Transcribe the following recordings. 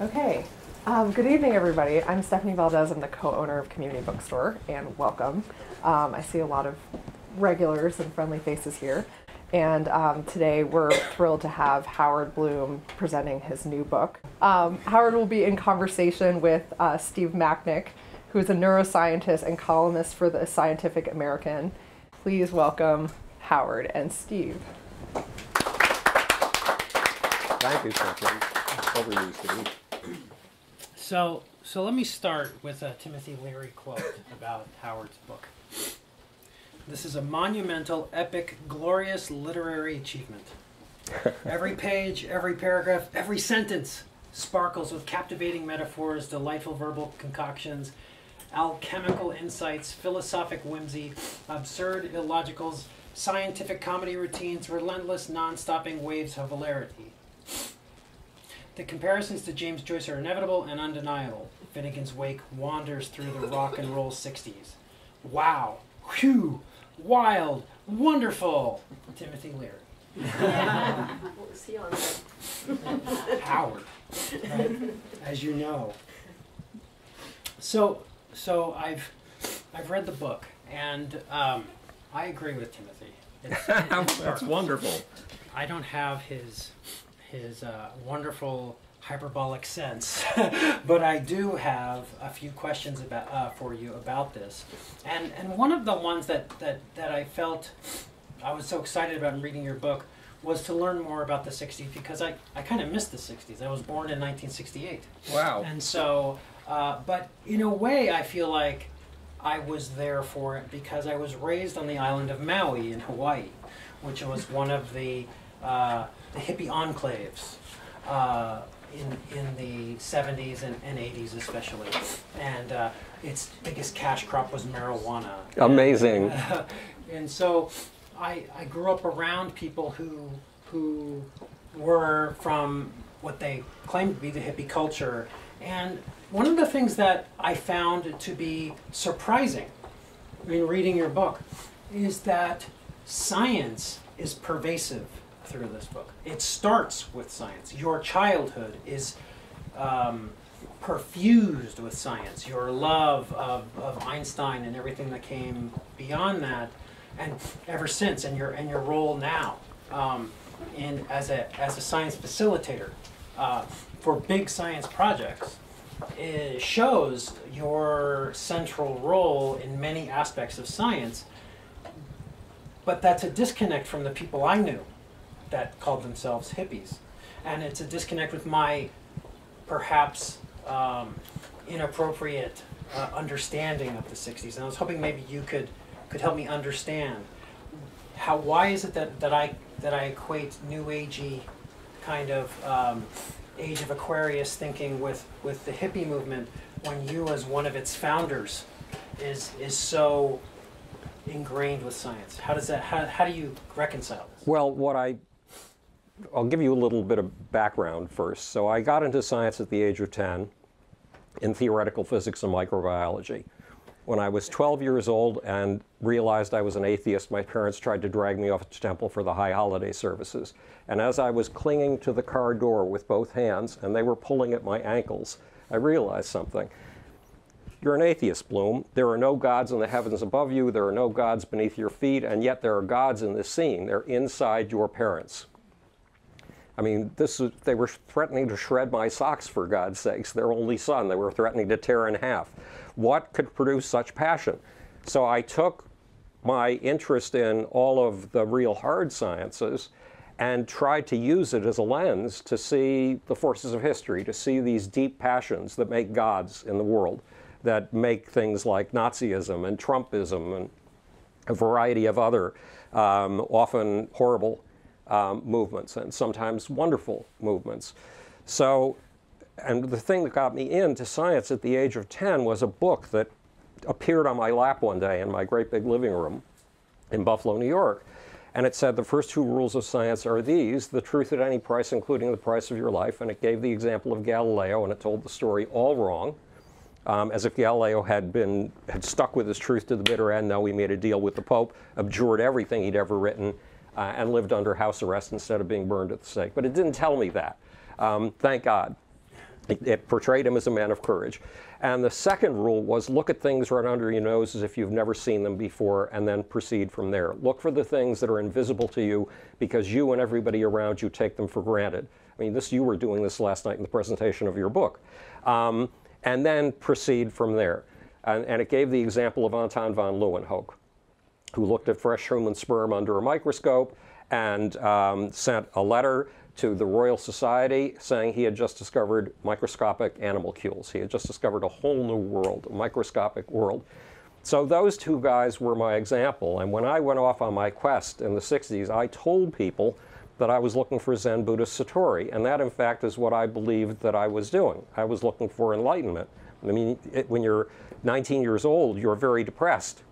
Okay. Um, good evening, everybody. I'm Stephanie Valdez. I'm the co-owner of Community Bookstore, and welcome. Um, I see a lot of regulars and friendly faces here. And um, today we're thrilled to have Howard Bloom presenting his new book. Um, Howard will be in conversation with uh, Steve Macknick, who is a neuroscientist and columnist for the Scientific American. Please welcome Howard and Steve. Thank you, Stephanie. Over to you, Steve. So, so let me start with a Timothy Leary quote about Howard's book. This is a monumental, epic, glorious literary achievement. Every page, every paragraph, every sentence sparkles with captivating metaphors, delightful verbal concoctions, alchemical insights, philosophic whimsy, absurd illogicals, scientific comedy routines, relentless, non stopping waves of hilarity. The comparisons to James Joyce are inevitable and undeniable. Finnegans Wake wanders through the rock and roll 60s. Wow! Whew! Wild! Wonderful! Timothy Leary. What was he on? Howard, right? as you know. So, so I've I've read the book, and um, I agree with Timothy. It's, That's wonderful. I don't have his his uh, wonderful hyperbolic sense, but I do have a few questions about uh, for you about this, and and one of the ones that that that I felt I was so excited about in reading your book was to learn more about the 60s because I, I kind of missed the 60s. I was born in 1968. Wow. And so, uh, but in a way, I feel like I was there for it because I was raised on the island of Maui in Hawaii, which was one of the, uh, the hippie enclaves uh, in, in the 70s and, and 80s, especially. And uh, its biggest cash crop was marijuana. Amazing. And, and so I, I grew up around people who, who were from what they claimed to be the hippie culture. And one of the things that I found to be surprising in reading your book is that science is pervasive through this book. It starts with science. Your childhood is um, perfused with science. Your love of, of Einstein and everything that came beyond that, and ever since, and your and your role now um, in as a as a science facilitator uh, for big science projects it shows your central role in many aspects of science. But that's a disconnect from the people I knew that called themselves hippies. And it's a disconnect with my perhaps um, inappropriate uh, understanding of the 60s. And I was hoping maybe you could, could help me understand how, why is it that, that, I, that I equate new agey kind of um, age of Aquarius thinking with, with the hippie movement when you, as one of its founders, is, is so ingrained with science? How does that, how, how do you reconcile this? Well, what I, I'll give you a little bit of background first. So I got into science at the age of 10 in theoretical physics and microbiology. When I was 12 years old and realized I was an atheist, my parents tried to drag me off to temple for the high holiday services. And as I was clinging to the car door with both hands and they were pulling at my ankles, I realized something. You're an atheist, Bloom. There are no gods in the heavens above you, there are no gods beneath your feet, and yet there are gods in this scene. They're inside your parents. I mean, this is, they were threatening to shred my socks for God's sakes. Their only son, they were threatening to tear in half. What could produce such passion? So I took my interest in all of the real hard sciences and tried to use it as a lens to see the forces of history, to see these deep passions that make gods in the world, that make things like Nazism and Trumpism and a variety of other um, often horrible um, movements and sometimes wonderful movements. So, and the thing that got me into science at the age of 10 was a book that appeared on my lap one day in my great big living room in Buffalo, New York. And it said the first two rules of science are these the truth at any price, including the price of your life. And it gave the example of Galileo, and it told the story all wrong, um, as if Galileo had been had stuck with his truth to the bitter end. No, he made a deal with the Pope, abjured everything he'd ever written, uh, and lived under house arrest instead of being burned at the stake. But it didn't tell me that. Um, thank God. It, it, portrayed him as a man of courage. And the second rule was look at things right under your nose as if you've never seen them before and then proceed from there. Look for the things that are invisible to you because you and everybody around you take them for granted. I mean, this you were doing this last night in the presentation of your book. Um, and then proceed from there. And, and, it gave the example of Anton von Leeuwenhoek, who looked at fresh human sperm under a microscope and um, sent a letter to the Royal Society saying he had just discovered microscopic animalcules. He had just discovered a whole new world, a microscopic world. So those two guys were my example. And when I went off on my quest in the 60s, I told people that I was looking for Zen Buddhist Satori. And that, in fact, is what I believed that I was doing. I was looking for enlightenment. I mean, it, when you're 19 years old, you're very depressed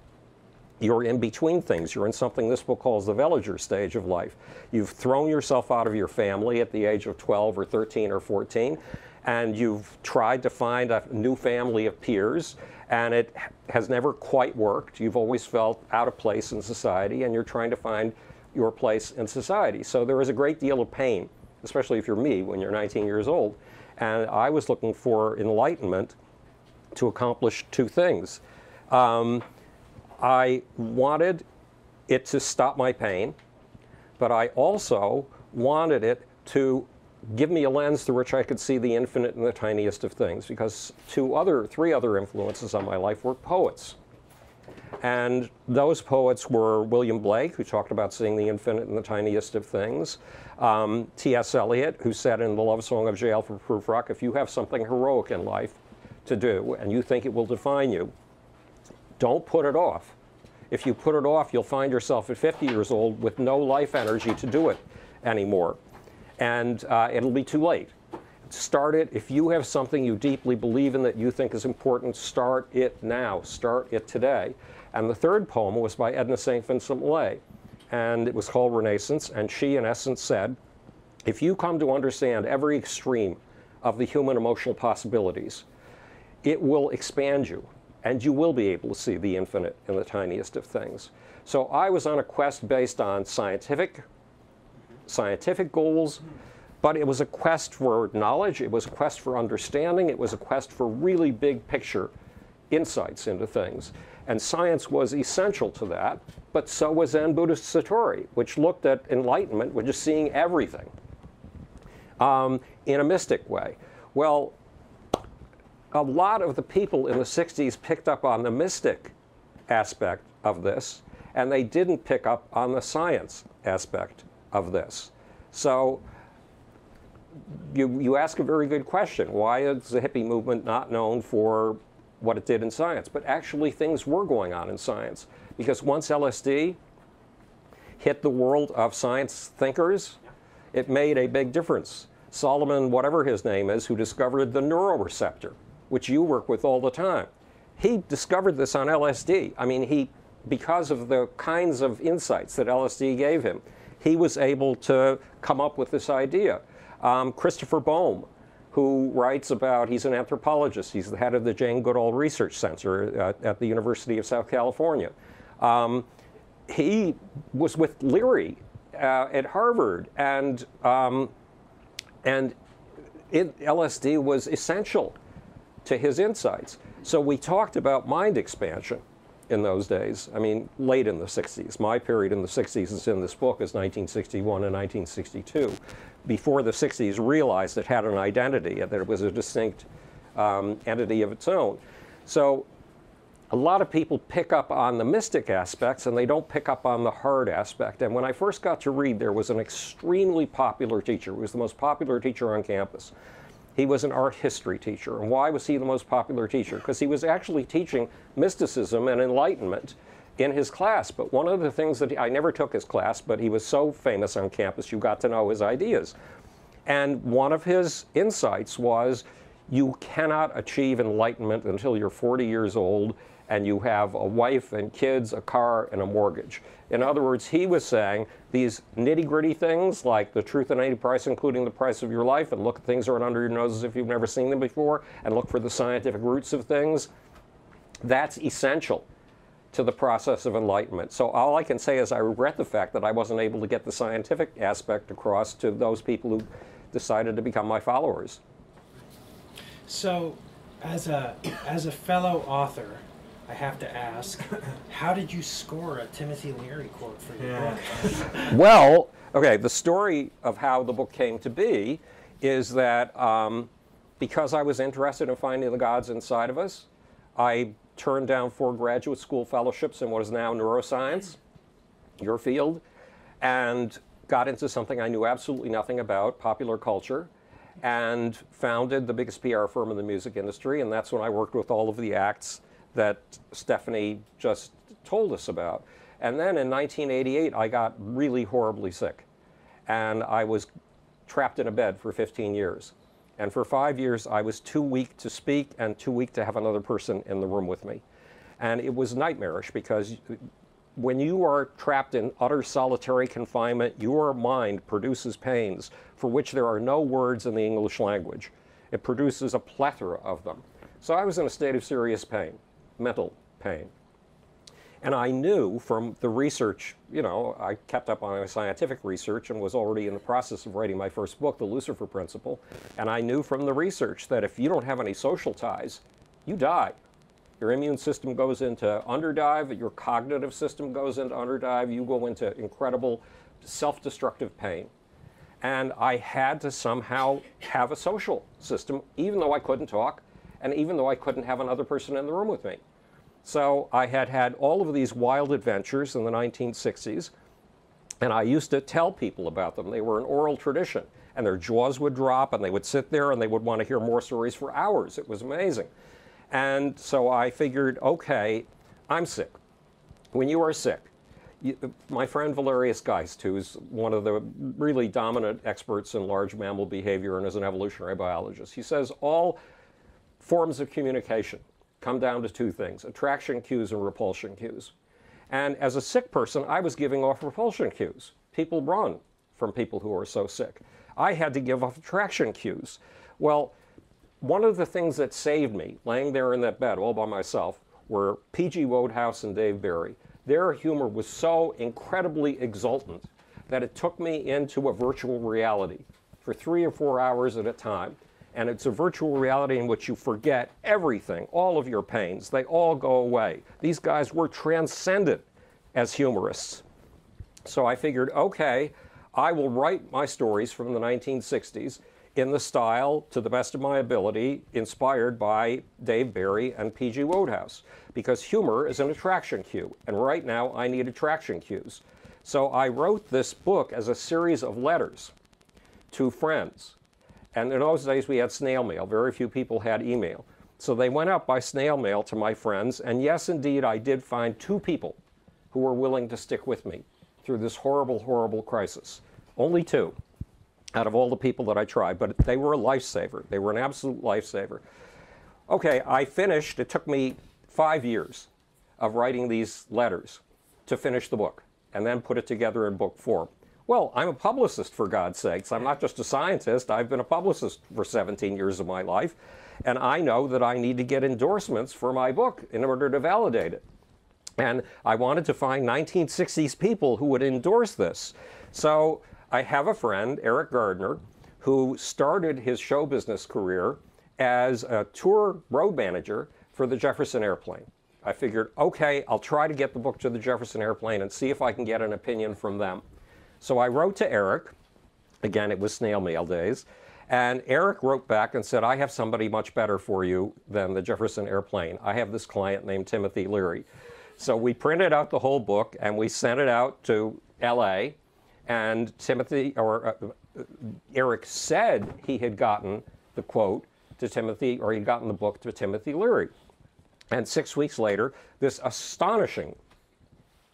you're in between things. You're in something this book calls the Veliger stage of life. You've thrown yourself out of your family at the age of 12 or 13 or 14, and you've tried to find a new family of peers, and it has never quite worked. You've always felt out of place in society, and you're trying to find your place in society. So there is a great deal of pain, especially if you're me when you're 19 years old. And I was looking for enlightenment to accomplish two things. Um, I wanted it to stop my pain, but I also wanted it to give me a lens through which I could see the infinite and the tiniest of things because two other, three other influences on my life were poets. And those poets were William Blake, who talked about seeing the infinite and the tiniest of things, um, T.S. Eliot, who said in the love song of J. Alfred Prufrock, if you have something heroic in life to do and you think it will define you, don't put it off. If you put it off, you'll find yourself at 50 years old with no life energy to do it anymore. And uh, it'll be too late. Start it. If you have something you deeply believe in that you think is important, start it now. Start it today. And the third poem was by Edna St. Vincent Millay. And it was called Renaissance. And she, in essence, said, if you come to understand every extreme of the human emotional possibilities, it will expand you and you will be able to see the infinite in the tiniest of things. So I was on a quest based on scientific, scientific goals, but it was a quest for knowledge, it was a quest for understanding, it was a quest for really big picture insights into things. And science was essential to that, but so was Zen Buddhist Satori, which looked at enlightenment, which is seeing everything um, in a mystic way. Well, a lot of the people in the 60s picked up on the mystic aspect of this, and they didn't pick up on the science aspect of this. So you, you ask a very good question. Why is the hippie movement not known for what it did in science? But actually, things were going on in science. Because once LSD hit the world of science thinkers, it made a big difference. Solomon, whatever his name is, who discovered the neuroreceptor, which you work with all the time. He discovered this on LSD. I mean, he, because of the kinds of insights that LSD gave him, he was able to come up with this idea. Um, Christopher Boehm, who writes about, he's an anthropologist, he's the head of the Jane Goodall Research Center at, at the University of South California. Um, he was with Leary uh, at Harvard, and, um, and it, LSD was essential to his insights. So we talked about mind expansion in those days. I mean, late in the 60s. My period in the 60s is in this book is 1961 and 1962. Before the 60s realized it had an identity, and that it was a distinct um, entity of its own. So a lot of people pick up on the mystic aspects and they don't pick up on the hard aspect. And when I first got to Reed, there was an extremely popular teacher. He was the most popular teacher on campus he was an art history teacher. And why was he the most popular teacher? Because he was actually teaching mysticism and enlightenment in his class. But one of the things that he, I never took his class, but he was so famous on campus, you got to know his ideas. And one of his insights was you cannot achieve enlightenment until you're 40 years old and you have a wife and kids, a car, and a mortgage. In other words, he was saying these nitty gritty things like the truth and any price, including the price of your life, and look at things right under your nose as if you've never seen them before, and look for the scientific roots of things. That's essential to the process of enlightenment. So all I can say is I regret the fact that I wasn't able to get the scientific aspect across to those people who decided to become my followers. So, as a as a fellow author, I have to ask, how did you score a Timothy Leary quote for your Yeah. book? Well, okay, the story of how the book came to be is that um, because I was interested in finding the gods inside of us, I turned down four graduate school fellowships in what is now neuroscience, your field, and got into something I knew absolutely nothing about, popular culture, and founded the biggest PR firm in the music industry. And that's when I worked with all of the acts that Stephanie just told us about. And then in 1988, I got really horribly sick. And I was trapped in a bed for 15 years. And for five years, I was too weak to speak and too weak to have another person in the room with me. And it was nightmarish because when you are trapped in utter solitary confinement, your mind produces pains for which there are no words in the English language. It produces a plethora of them. So I was in a state of serious pain, mental pain. And I knew from the research, you know, I kept up on my scientific research and was already in the process of writing my first book, The Lucifer Principle. And I knew from the research that if you don't have any social ties, you die. Your immune system goes into underdive, your cognitive system goes into underdive, you go into incredible self destructive pain. And I had to somehow have a social system, even though I couldn't talk, and even though I couldn't have another person in the room with me. So I had had all of these wild adventures in the 1960s, and I used to tell people about them. They were an oral tradition, and their jaws would drop, and they would sit there, and they would want to hear more stories for hours. It was amazing. And so I figured, okay, I'm sick. When you are sick, you, my friend Valerius Geist, who's one of the really dominant experts in large mammal behavior and is an evolutionary biologist, he says all forms of communication come down to two things attraction cues and repulsion cues. And as a sick person, I was giving off repulsion cues. People run from people who are so sick. I had to give off attraction cues. Well, one of the things that saved me, laying there in that bed all by myself, were P.G. Wodehouse and Dave Barry. Their humor was so incredibly exultant that it took me into a virtual reality for three or four hours at a time. And it's a virtual reality in which you forget everything, all of your pains. They all go away. These guys were transcendent as humorists. So I figured, okay, I will write my stories from the 1960s in the style, to the best of my ability, inspired by Dave Barry and P.G. Wodehouse, because humor is an attraction cue, and right now I need attraction cues. So I wrote this book as a series of letters to friends. And in those days we had snail mail, very few people had email. So they went out by snail mail to my friends, and yes, indeed, I did find two people who were willing to stick with me through this horrible, horrible crisis. Only two out of all the people that I tried, but they were a lifesaver. They were an absolute lifesaver. Okay, I finished, it took me five years of writing these letters to finish the book and then put it together in book form. Well, I'm a publicist, for God's sakes. I'm not just a scientist. I've been a publicist for 17 years of my life. And I know that I need to get endorsements for my book in order to validate it. And I wanted to find 1960s people who would endorse this. So I have a friend, Eric Gardner, who started his show business career as a tour road manager for the Jefferson Airplane. I figured, okay, I'll try to get the book to the Jefferson Airplane and see if I can get an opinion from them. So I wrote to Eric. Again, it was snail mail days. And Eric wrote back and said, I have somebody much better for you than the Jefferson Airplane. I have this client named Timothy Leary. So we printed out the whole book and we sent it out to LA. And Timothy, or uh, Eric said he had gotten the quote to Timothy, or he'd gotten the book to Timothy Leary. And six weeks later, this astonishing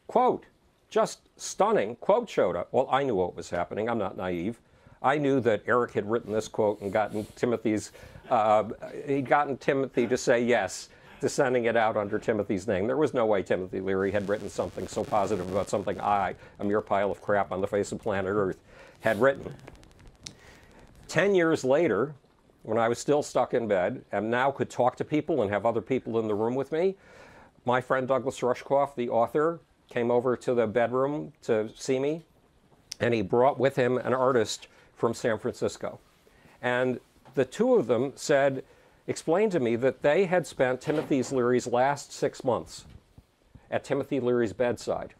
quote, just stunning quote showed up. Well, I knew what was happening. I'm not naive. I knew that Eric had written this quote and gotten Timothy's, uh, he'd gotten Timothy to say yes to sending it out under Timothy's name. There was no way Timothy Leary had written something so positive about something I, a mere pile of crap on the face of planet Earth, had written. Ten years later, when I was still stuck in bed and now could talk to people and have other people in the room with me, my friend Douglas Rushkoff, the author, came over to the bedroom to see me, and he brought with him an artist from San Francisco. And the two of them said, explained to me that they had spent Timothy Leary's last six months at Timothy Leary's bedside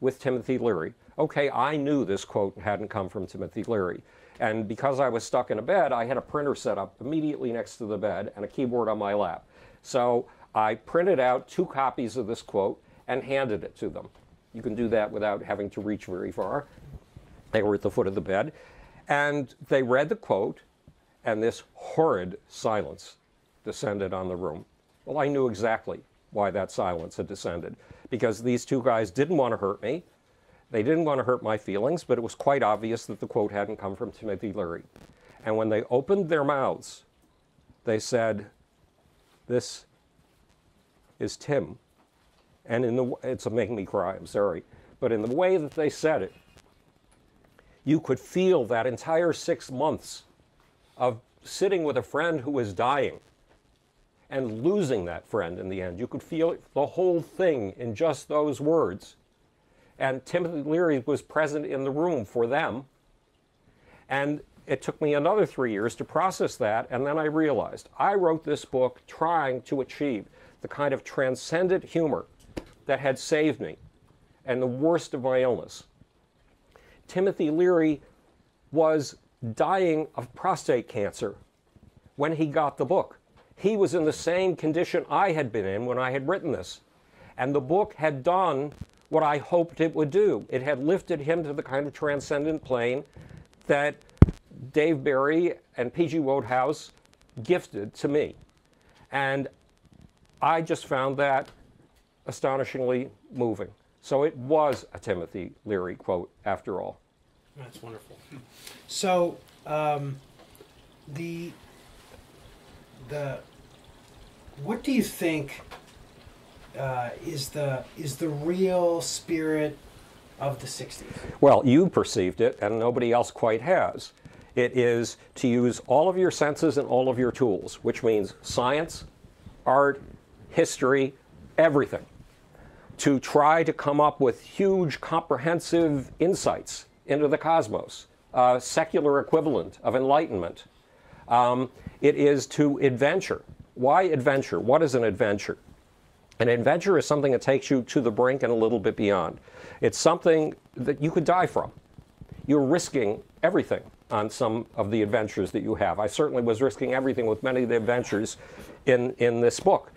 with Timothy Leary. Okay, I knew this quote hadn't come from Timothy Leary. And because I was stuck in a bed, I had a printer set up immediately next to the bed and a keyboard on my lap. So I printed out two copies of this quote and handed it to them. You can do that without having to reach very far. They were at the foot of the bed. And they read the quote, and this horrid silence descended on the room. Well, I knew exactly why that silence had descended, because these two guys didn't want to hurt me. They didn't want to hurt my feelings, but it was quite obvious that the quote hadn't come from Timothy Leary. And when they opened their mouths, they said, This is Tim. And in the it's making me cry, I'm sorry. But in the way that they said it, you could feel that entire six months of sitting with a friend who was dying and losing that friend in the end. You could feel the whole thing in just those words. And Timothy Leary was present in the room for them. And it took me another three years to process that. And then I realized I wrote this book trying to achieve the kind of transcendent humor that had saved me and the worst of my illness. Timothy Leary was dying of prostate cancer when he got the book. He was in the same condition I had been in when I had written this. And the book had done what I hoped it would do. It had lifted him to the kind of transcendent plane that Dave Barry and P.G. Wodehouse gifted to me. And I just found that astonishingly moving. So it was a Timothy Leary quote, after all. That's wonderful. So um, the the what do you think uh, is the is the real spirit of the '60s? Well, you perceived it, and nobody else quite has. It is to use all of your senses and all of your tools, which means science, art, history, everything, to try to come up with huge, comprehensive insights into the cosmos, a secular equivalent of enlightenment. Um, it is to adventure. Why adventure? What is an adventure? An adventure is something that takes you to the brink and a little bit beyond. It's something that you could die from. You're risking everything on some of the adventures that you have. I certainly was risking everything with many of the adventures in, in this book.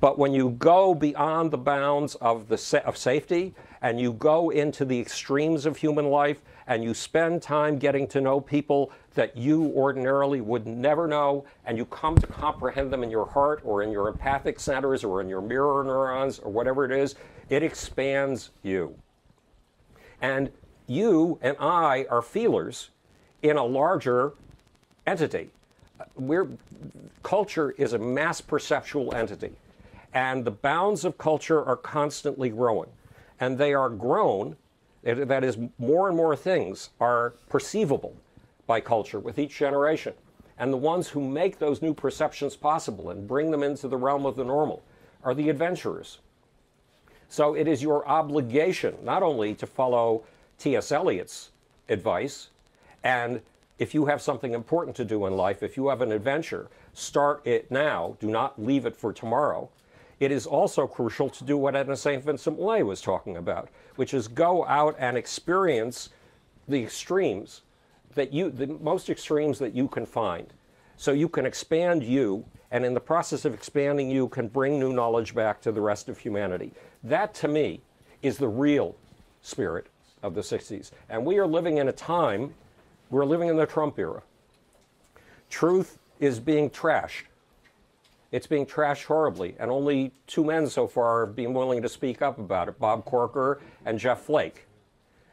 But when you go beyond the bounds of, the sa- of safety and you go into the extremes of human life and you spend time getting to know people that you ordinarily would never know, and you come to comprehend them in your heart or in your empathic centers or in your mirror neurons or whatever it is, it expands you. And you and I are feelers in a larger entity. We're, culture is a mass perceptual entity, and the bounds of culture are constantly growing. And they are grown, that is, more and more things are perceivable by culture with each generation. And the ones who make those new perceptions possible and bring them into the realm of the normal are the adventurers. So it is your obligation not only to follow T.S. Eliot's advice, and if you have something important to do in life, if you have an adventure, start it now. Do not leave it for tomorrow. It is also crucial to do what Edna St. Vincent Millay was talking about, which is go out and experience the extremes that you, the most extremes that you can find. So you can expand you, and in the process of expanding you, can bring new knowledge back to the rest of humanity. That, to me, is the real spirit of the 60s. And we are living in a time, we're living in the Trump era. Truth is being trashed. It's being trashed horribly, and only two men so far have been willing to speak up about it Bob Corker and Jeff Flake.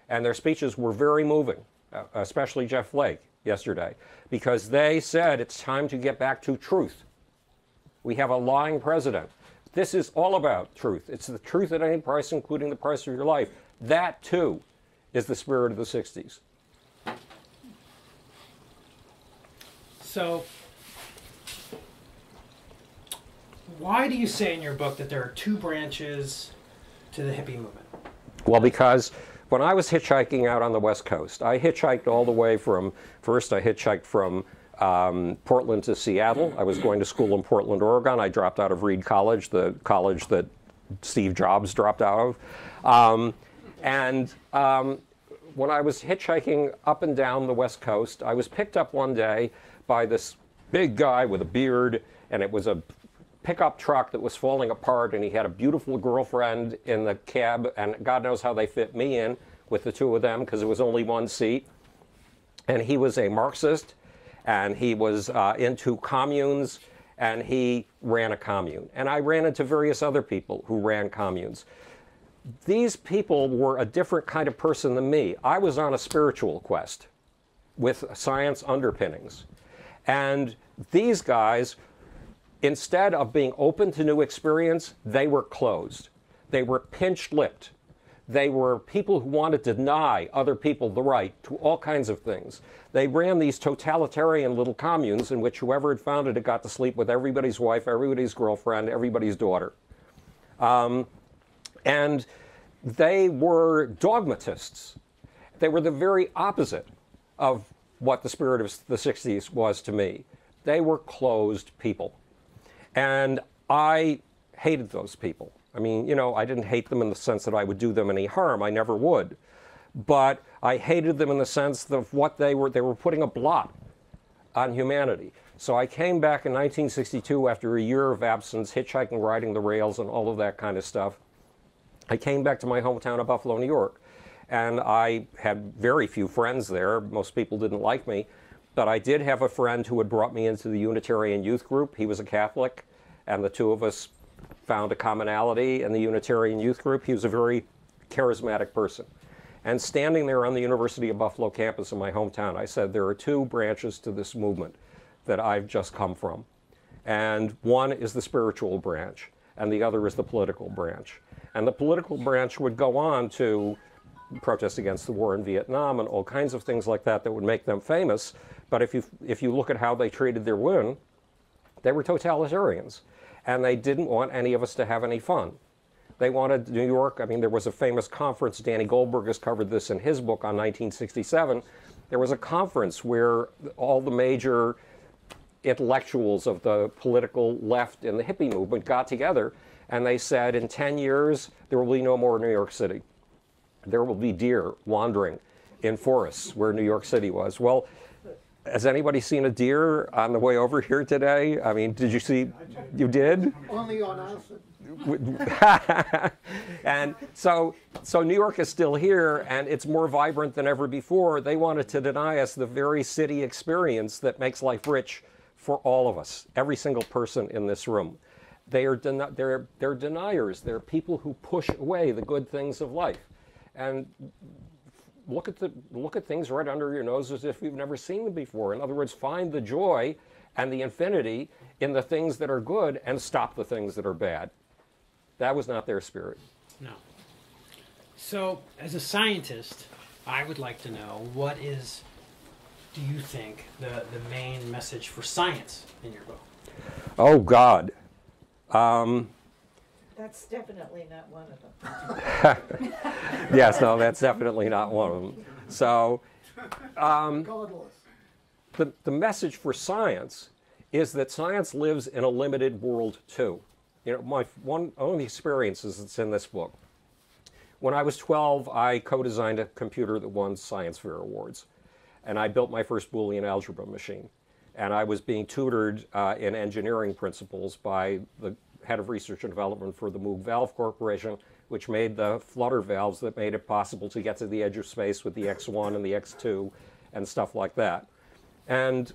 And their speeches were very moving, uh, especially Jeff Flake yesterday, because they said it's time to get back to truth. We have a lying president. This is all about truth. It's the truth at any price, including the price of your life. That, too, is the spirit of the 60s. So, why do you say in your book that there are two branches to the hippie movement? Well, because when I was hitchhiking out on the West Coast, I hitchhiked all the way from, first, I hitchhiked from um, Portland to Seattle. I was going to school in Portland, Oregon. I dropped out of Reed College, the college that Steve Jobs dropped out of. Um, and um, when I was hitchhiking up and down the West Coast, I was picked up one day by this big guy with a beard, and it was a pickup truck that was falling apart, and he had a beautiful girlfriend in the cab, and God knows how they fit me in with the two of them because it was only one seat. And he was a Marxist, and he was uh, into communes, and he ran a commune. And I ran into various other people who ran communes. These people were a different kind of person than me. I was on a spiritual quest with science underpinnings. And these guys, instead of being open to new experience, they were closed. They were pinch lipped. They were people who wanted to deny other people the right to all kinds of things. They ran these totalitarian little communes in which whoever had founded it got to sleep with everybody's wife, everybody's girlfriend, everybody's daughter. Um, and they were dogmatists. They were the very opposite of what the spirit of the 60s was to me. They were closed people. And I hated those people. I mean, you know, I didn't hate them in the sense that I would do them any harm. I never would. But I hated them in the sense of what they were. They were putting a blot on humanity. So I came back in 1962 after a year of absence, hitchhiking, riding the rails, and all of that kind of stuff. I came back to my hometown of Buffalo, New York. And I had very few friends there. Most people didn't like me. But I did have a friend who had brought me into the Unitarian Youth Group. He was a Catholic, and the two of us found a commonality in the Unitarian Youth Group. He was a very charismatic person. And standing there on the University of Buffalo campus in my hometown, I said, There are two branches to this movement that I've just come from. And one is the spiritual branch, and the other is the political branch. And the political branch would go on to protest against the war in Vietnam and all kinds of things like that that would make them famous. But if you, if you look at how they treated their women, they were totalitarians and they didn't want any of us to have any fun. They wanted New York. I mean, there was a famous conference. Danny Goldberg has covered this in his book on 1967. There was a conference where all the major intellectuals of the political left and the hippie movement got together and they said, in 10 years, there will be no more New York City. There will be deer wandering in forests where New York City was. Well, has anybody seen a deer on the way over here today? I mean, did you see? You did? Only on acid. and so, so New York is still here, and it's more vibrant than ever before. They wanted to deny us the very city experience that makes life rich for all of us, every single person in this room. They are den- they're, they're deniers. They're people who push away the good things of life, and look at the look at things right under your nose as if you've never seen them before. In other words, find the joy and the infinity in the things that are good and stop the things that are bad. That was not their spirit. No. So, as a scientist, I would like to know what is, do you think, the, the main message for science in your book? Oh, God. Um, That's definitely not one of them. yes, no, that's definitely not one of them. So, um, the, the message for science is that science lives in a limited world too. You know, my one only experiences that's in this book. When I was 12, I co-designed a computer that won science fair awards, and I built my first Boolean algebra machine. And I was being tutored uh, in engineering principles by the head of research and development for the Moog Valve Corporation, which made the flutter valves that made it possible to get to the edge of space with the X1 and the X2 and stuff like that. And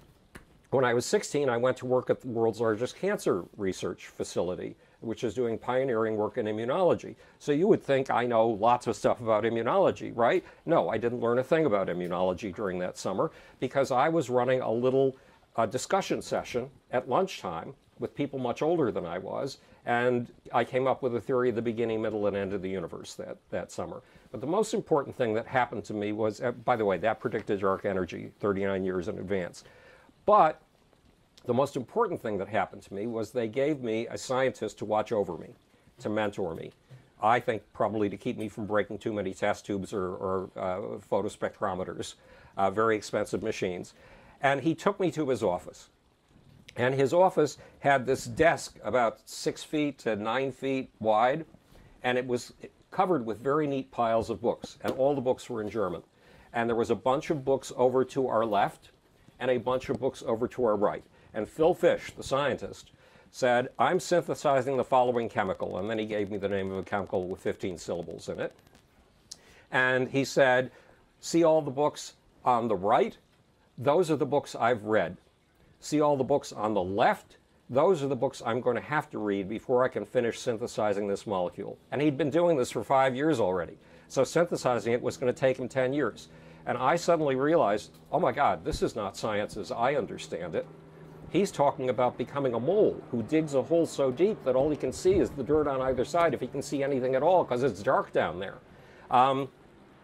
when I was 16, I went to work at the world's largest cancer research facility, which is doing pioneering work in immunology. So you would think I know lots of stuff about immunology, right? No, I didn't learn a thing about immunology during that summer because I was running a little uh, discussion session at lunchtime with people much older than I was, and I came up with a theory of the beginning, middle, and end of the universe that, that summer. But the most important thing that happened to me was, uh, by the way, that predicted dark energy 39 years in advance. But the most important thing that happened to me was they gave me a scientist to watch over me, to mentor me. I think probably to keep me from breaking too many test tubes or, or uh, photospectrometers, uh, very expensive machines. And he took me to his office. And his office had this desk about six feet to nine feet wide, and it was covered with very neat piles of books, and all the books were in German. And there was a bunch of books over to our left and a bunch of books over to our right. And Phil Fish, the scientist, said, I'm synthesizing the following chemical. And then he gave me the name of a chemical with 15 syllables in it. And he said, See all the books on the right? Those are the books I've read. See all the books on the left? Those are the books I'm going to have to read before I can finish synthesizing this molecule. And he'd been doing this for five years already. So synthesizing it was going to take him 10 years. And I suddenly realized, oh my God, this is not science as I understand it. He's talking about becoming a mole who digs a hole so deep that all he can see is the dirt on either side, if he can see anything at all, because it's dark down there. Um,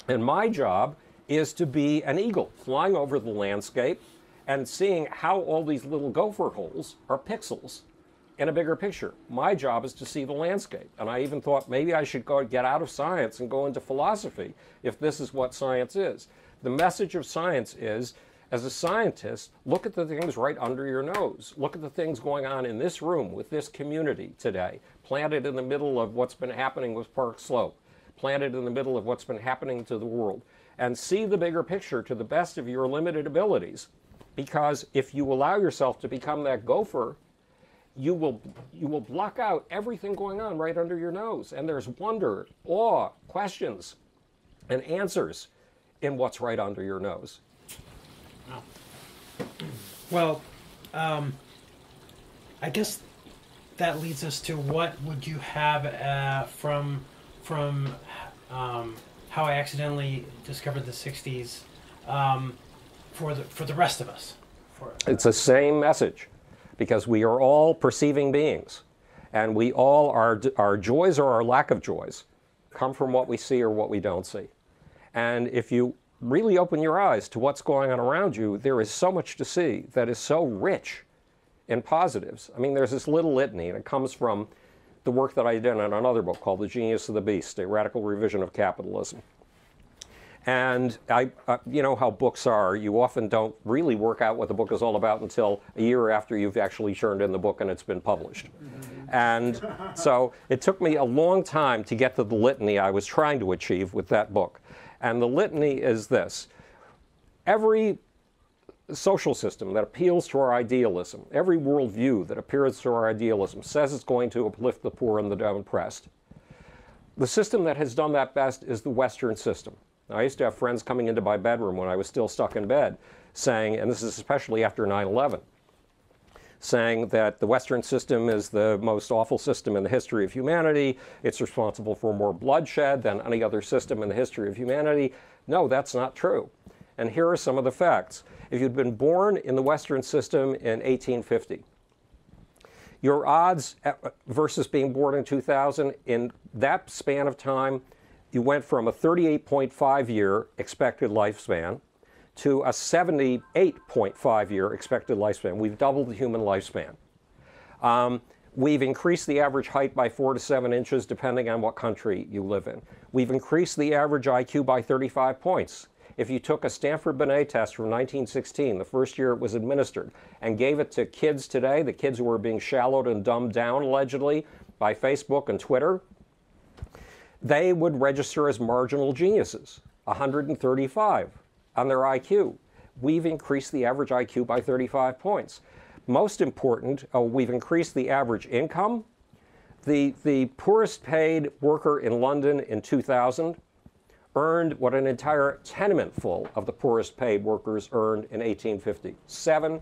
and my job is to be an eagle flying over the landscape and seeing how all these little gopher holes are pixels in a bigger picture. My job is to see the landscape. And I even thought maybe I should go get out of science and go into philosophy if this is what science is. The message of science is as a scientist, look at the things right under your nose. Look at the things going on in this room with this community today, planted in the middle of what's been happening with Park Slope, planted in the middle of what's been happening to the world, and see the bigger picture to the best of your limited abilities. Because if you allow yourself to become that gopher, you will you will block out everything going on right under your nose. And there's wonder awe questions and answers in what's right under your nose. Well, um, I guess that leads us to what would you have uh, from from um, how I accidentally discovered the '60s um, for the for the rest of us. For, it's the same message because we are all perceiving beings and we all our our joys or our lack of joys come from what we see or what we don't see and if you really open your eyes to what's going on around you, there is so much to see that is so rich in positives. I mean, there's this little litany, and it comes from the work that I did in another book called The Genius of the Beast, a radical revision of capitalism. And I, uh, you know how books are. You often don't really work out what the book is all about until a year after you've actually turned in the book and it's been published. And so it took me a long time to get to the litany I was trying to achieve with that book. And the litany is this every social system that appeals to our idealism, every worldview that appeals to our idealism, says it's going to uplift the poor and the oppressed. The system that has done that best is the Western system. I used to have friends coming into my bedroom when I was still stuck in bed saying, and this is especially after 9 11, saying that the Western system is the most awful system in the history of humanity. It's responsible for more bloodshed than any other system in the history of humanity. No, that's not true. And here are some of the facts. If you'd been born in the Western system in 1850, your odds versus being born in 2000, in that span of time, you went from a 38.5 year expected lifespan to a 78.5 year expected lifespan. We've doubled the human lifespan. Um, we've increased the average height by four to seven inches, depending on what country you live in. We've increased the average IQ by 35 points. If you took a Stanford Binet test from 1916, the first year it was administered, and gave it to kids today, the kids who were being shallowed and dumbed down allegedly by Facebook and Twitter, they would register as marginal geniuses, 135 on their IQ. We've increased the average IQ by 35 points. Most important, uh, we've increased the average income. The, the poorest paid worker in London in 2000 earned what an entire tenement full of the poorest paid workers earned in 1850. Seven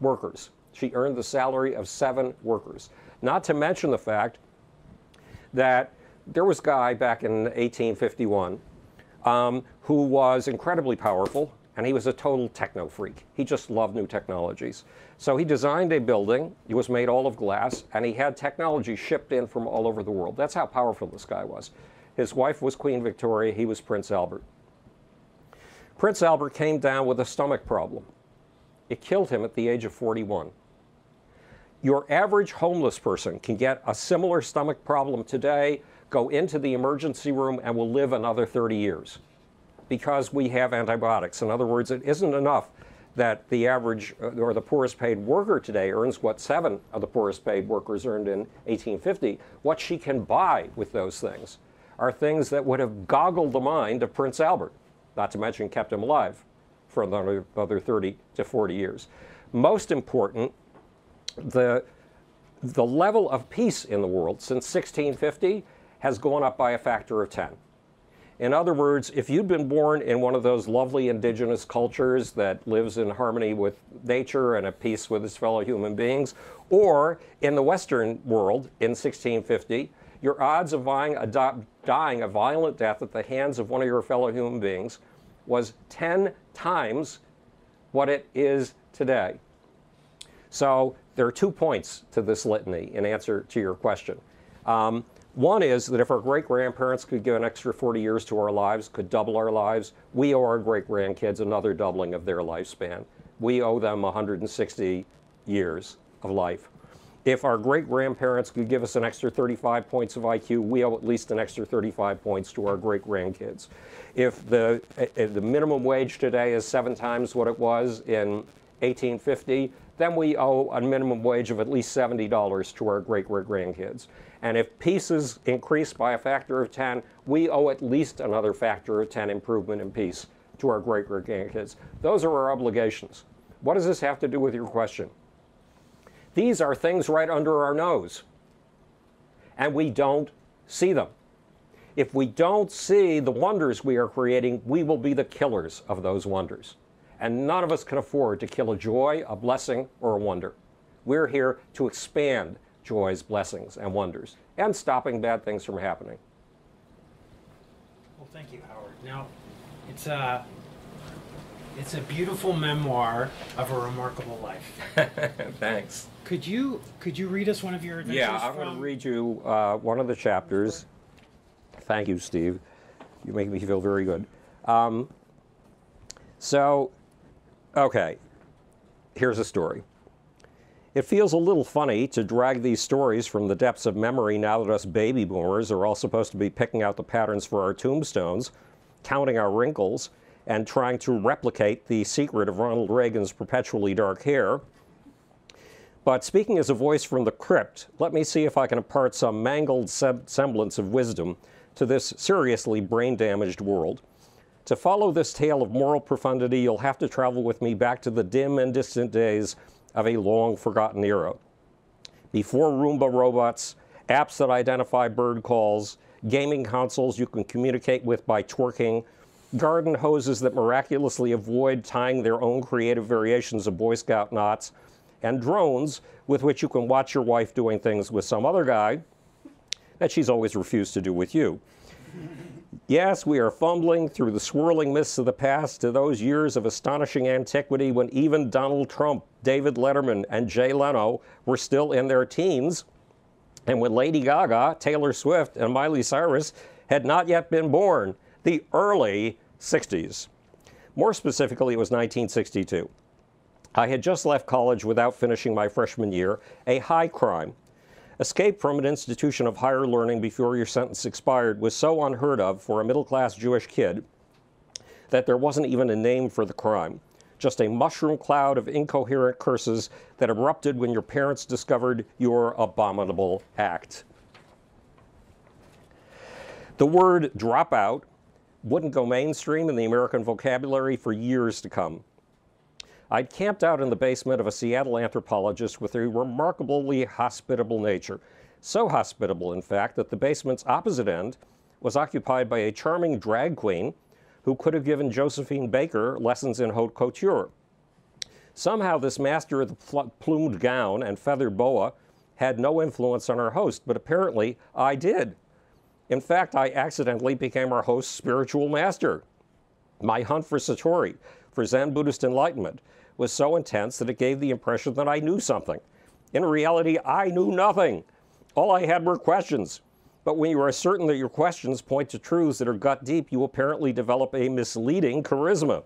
workers. She earned the salary of seven workers. Not to mention the fact that there was a guy back in 1851 um, who was incredibly powerful, and he was a total techno freak. He just loved new technologies. So he designed a building. It was made all of glass, and he had technology shipped in from all over the world. That's how powerful this guy was. His wife was Queen Victoria. He was Prince Albert. Prince Albert came down with a stomach problem. It killed him at the age of 41. Your average homeless person can get a similar stomach problem today go into the emergency room and will live another 30 years because we have antibiotics. In other words, it isn't enough that the average uh, or the poorest paid worker today earns what seven of the poorest paid workers earned in 1850, what she can buy with those things are things that would have goggled the mind of Prince Albert, not to mention kept him alive for another, another 30 to 40 years. Most important, the, the level of peace in the world since 1650 has gone up by a factor of 10. In other words, if you'd been born in one of those lovely indigenous cultures that lives in harmony with nature and at peace with its fellow human beings, or in the Western world in 1650, your odds of dying a, violent death at the hands of one of your fellow human beings was 10 times what it is today. So there are two points to this litany in answer to your question. Um, one is that if our great grandparents could give an extra 40 years to our lives, could double our lives, we owe our great grandkids another doubling of their lifespan. We owe them 160 years of life. If our great grandparents could give us an extra 35 points of IQ, we owe at least an extra 35 points to our great grandkids. If the, if the minimum wage today is seven times what it was in 1850, then we owe a minimum wage of at least $70 to our great great grandkids. And if pieces increase by a factor of 10, we owe at least another factor of 10 improvement in peace to our great great grandkids. Those are our obligations. What does this have to do with your question? These are things right under our nose, and we don't see them. If we don't see the wonders we are creating, we will be the killers of those wonders. And none of us can afford to kill a joy, a blessing, or a wonder. We're here to expand joys, blessings, and wonders, and stopping bad things from happening. Well, thank you, Howard. Now, it's a it's a beautiful memoir of a remarkable life. Thanks. Could you could you read us one of your adventures? Yeah, I'm going to read you uh, one of the chapters. Thank you, Steve. You make me feel very good. Um, so, okay, here's a story. It feels a little funny to drag these stories from the depths of memory now that us baby boomers are all supposed to be picking out the patterns for our tombstones, counting our wrinkles, and trying to replicate the secret of Ronald Reagan's perpetually dark hair. But speaking as a voice from the crypt, let me see if I can impart some mangled sem- semblance of wisdom to this seriously brain damaged world. To follow this tale of moral profundity, you'll have to travel with me back to the dim and distant days of a long forgotten era. Before Roomba robots, apps that identify bird calls, gaming consoles you can communicate with by twerking, garden hoses that miraculously avoid tying their own creative variations of Boy Scout knots, and drones with which you can watch your wife doing things with some other guy that she's always refused to do with you. Yes, we are fumbling through the swirling mists of the past to those years of astonishing antiquity when even Donald Trump, David Letterman, and Jay Leno were still in their teens, and when Lady Gaga, Taylor Swift, and Miley Cyrus had not yet been born, the early 60s. More specifically, it was 1962. I had just left college without finishing my freshman year, a high crime. Escape from an institution of higher learning before your sentence expired was so unheard of for a middle class Jewish kid that there wasn't even a name for the crime. Just a mushroom cloud of incoherent curses that erupted when your parents discovered your abominable act. The word dropout wouldn't go mainstream in the American vocabulary for years to come. I'd camped out in the basement of a Seattle anthropologist with a remarkably hospitable nature. So hospitable, in fact, that the basement's opposite end was occupied by a charming drag queen who could have given Josephine Baker lessons in haute couture. Somehow, this master of the pl- plumed gown and feathered boa had no influence on our host, but apparently I did. In fact, I accidentally became our host's spiritual master. My hunt for Satori, for Zen Buddhist enlightenment, was so intense that it gave the impression that I knew something. In reality, I knew nothing. All I had were questions. But when you are certain that your questions point to truths that are gut deep, you apparently develop a misleading charisma.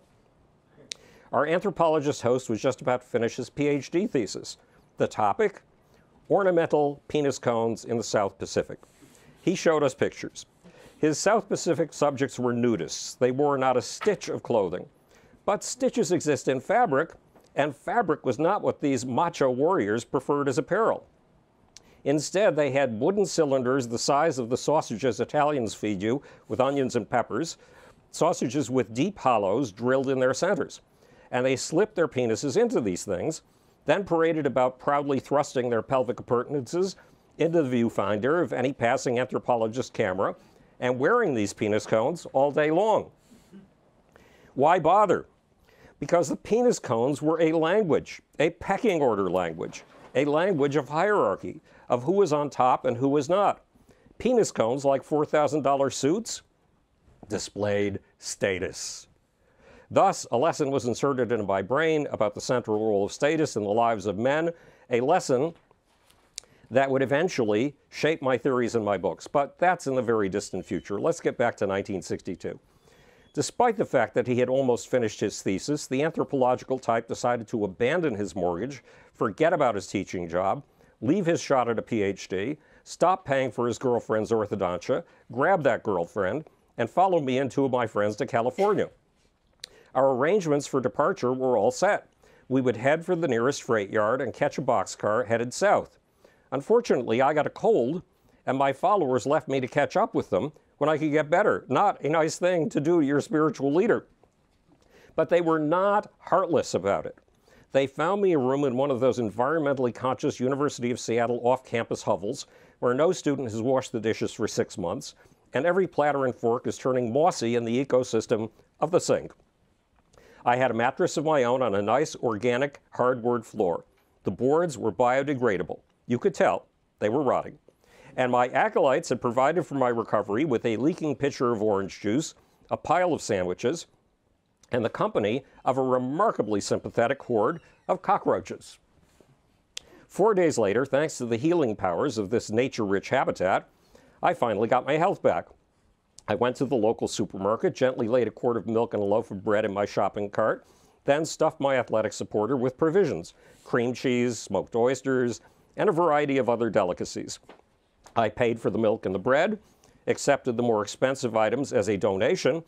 Our anthropologist host was just about to finish his PhD thesis. The topic? Ornamental penis cones in the South Pacific. He showed us pictures. His South Pacific subjects were nudists. They wore not a stitch of clothing. But stitches exist in fabric, and fabric was not what these macho warriors preferred as apparel. Instead, they had wooden cylinders the size of the sausages Italians feed you with onions and peppers, sausages with deep hollows drilled in their centers. And they slipped their penises into these things, then paraded about proudly thrusting their pelvic appurtenances into the viewfinder of any passing anthropologist camera and wearing these penis cones all day long. Why bother? Because the penis cones were a language, a pecking order language, a language of hierarchy, of who was on top and who was not. Penis cones, like $4,000 suits, displayed status. Thus, a lesson was inserted into my brain about the central role of status in the lives of men, a lesson that would eventually shape my theories in my books. But that's in the very distant future. Let's get back to 1962. Despite the fact that he had almost finished his thesis, the anthropological type decided to abandon his mortgage, forget about his teaching job, leave his shot at a PhD, stop paying for his girlfriend's orthodontia, grab that girlfriend, and follow me and two of my friends to California. Our arrangements for departure were all set. We would head for the nearest freight yard and catch a boxcar headed south. Unfortunately, I got a cold, and my followers left me to catch up with them when I could get better. Not a nice thing to do to your spiritual leader. But they were not heartless about it. They found me a room in one of those environmentally conscious University of Seattle off campus hovels where no student has washed the dishes for six months, and every platter and fork is turning mossy in the ecosystem of the sink. I had a mattress of my own on a nice organic hardwood floor. The boards were biodegradable. You could tell they were rotting. And my acolytes had provided for my recovery with a leaking pitcher of orange juice, a pile of sandwiches, and the company of a remarkably sympathetic horde of cockroaches. Four days later, thanks to the healing powers of this nature rich habitat, I finally got my health back. I went to the local supermarket, gently laid a quart of milk and a loaf of bread in my shopping cart, then stuffed my athletic supporter with provisions cream cheese, smoked oysters, and a variety of other delicacies. I paid for the milk and the bread, accepted the more expensive items as a donation,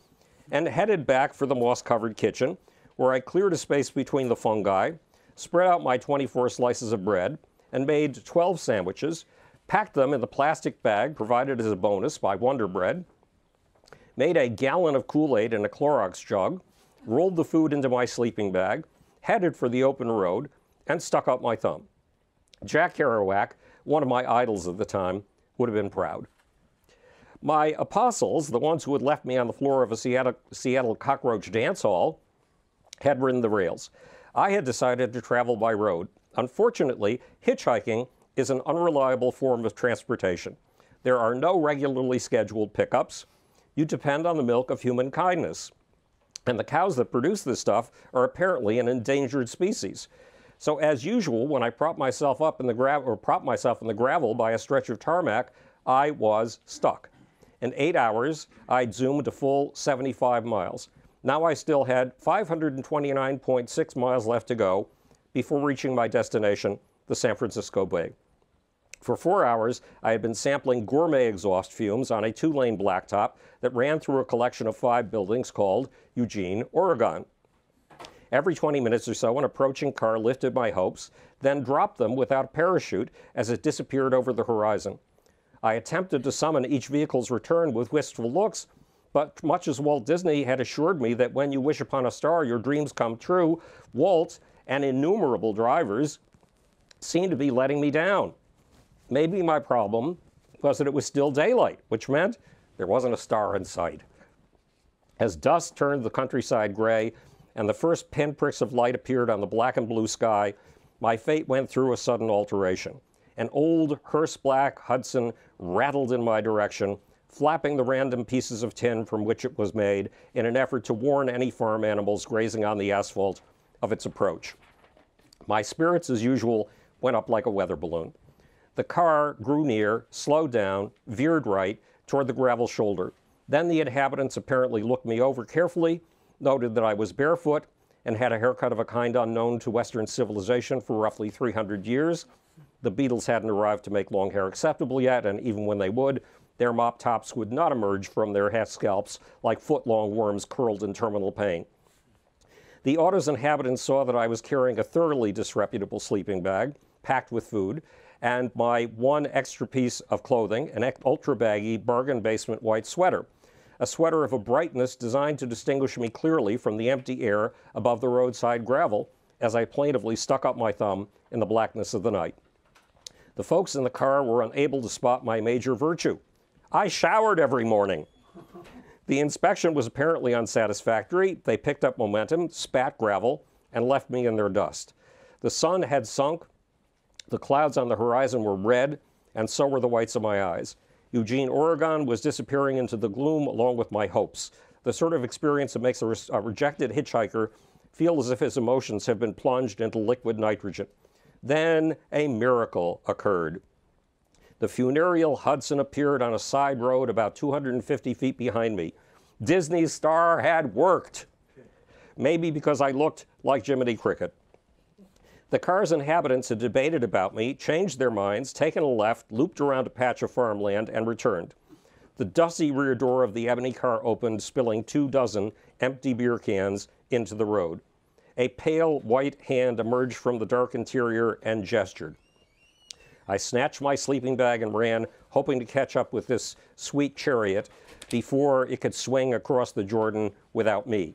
and headed back for the moss covered kitchen, where I cleared a space between the fungi, spread out my 24 slices of bread, and made 12 sandwiches, packed them in the plastic bag provided as a bonus by Wonder Bread, made a gallon of Kool Aid in a Clorox jug, rolled the food into my sleeping bag, headed for the open road, and stuck up my thumb. Jack Kerouac, one of my idols at the time, would have been proud. My apostles, the ones who had left me on the floor of a Seattle, Seattle cockroach dance hall, had ridden the rails. I had decided to travel by road. Unfortunately, hitchhiking is an unreliable form of transportation. There are no regularly scheduled pickups. You depend on the milk of human kindness. And the cows that produce this stuff are apparently an endangered species. So as usual, when I prop myself up in the gravel or prop myself in the gravel by a stretch of tarmac, I was stuck. In eight hours, I'd zoomed a full 75 miles. Now I still had 529.6 miles left to go before reaching my destination, the San Francisco Bay. For four hours, I had been sampling gourmet exhaust fumes on a two lane blacktop that ran through a collection of five buildings called Eugene, Oregon. Every 20 minutes or so, an approaching car lifted my hopes, then dropped them without a parachute as it disappeared over the horizon. I attempted to summon each vehicle's return with wistful looks, but much as Walt Disney had assured me that when you wish upon a star, your dreams come true, Walt and innumerable drivers seemed to be letting me down. Maybe my problem was that it was still daylight, which meant there wasn't a star in sight. As dusk turned the countryside gray and the first pinpricks of light appeared on the black and blue sky, my fate went through a sudden alteration. An old hearse black Hudson rattled in my direction, flapping the random pieces of tin from which it was made in an effort to warn any farm animals grazing on the asphalt of its approach. My spirits, as usual, went up like a weather balloon. The car grew near, slowed down, veered right toward the gravel shoulder. Then the inhabitants apparently looked me over carefully, noted that I was barefoot and had a haircut of a kind unknown to Western civilization for roughly 300 years, the Beatles hadn't arrived to make long hair acceptable yet, and even when they would, their mop tops would not emerge from their head scalps like foot long worms curled in terminal pain. The auto's inhabitants saw that I was carrying a thoroughly disreputable sleeping bag packed with food and my one extra piece of clothing, an ultra baggy bargain basement white sweater. A sweater of a brightness designed to distinguish me clearly from the empty air above the roadside gravel as I plaintively stuck up my thumb in the blackness of the night. The folks in the car were unable to spot my major virtue. I showered every morning. The inspection was apparently unsatisfactory. They picked up momentum, spat gravel, and left me in their dust. The sun had sunk. The clouds on the horizon were red, and so were the whites of my eyes. Eugene, Oregon was disappearing into the gloom along with my hopes. The sort of experience that makes a, re- a rejected hitchhiker feel as if his emotions have been plunged into liquid nitrogen. Then a miracle occurred. The funereal Hudson appeared on a side road about 250 feet behind me. Disney's star had worked. Maybe because I looked like Jiminy Cricket. The car's inhabitants had debated about me, changed their minds, taken a left, looped around a patch of farmland, and returned. The dusty rear door of the ebony car opened, spilling two dozen empty beer cans into the road. A pale white hand emerged from the dark interior and gestured. I snatched my sleeping bag and ran, hoping to catch up with this sweet chariot before it could swing across the Jordan without me.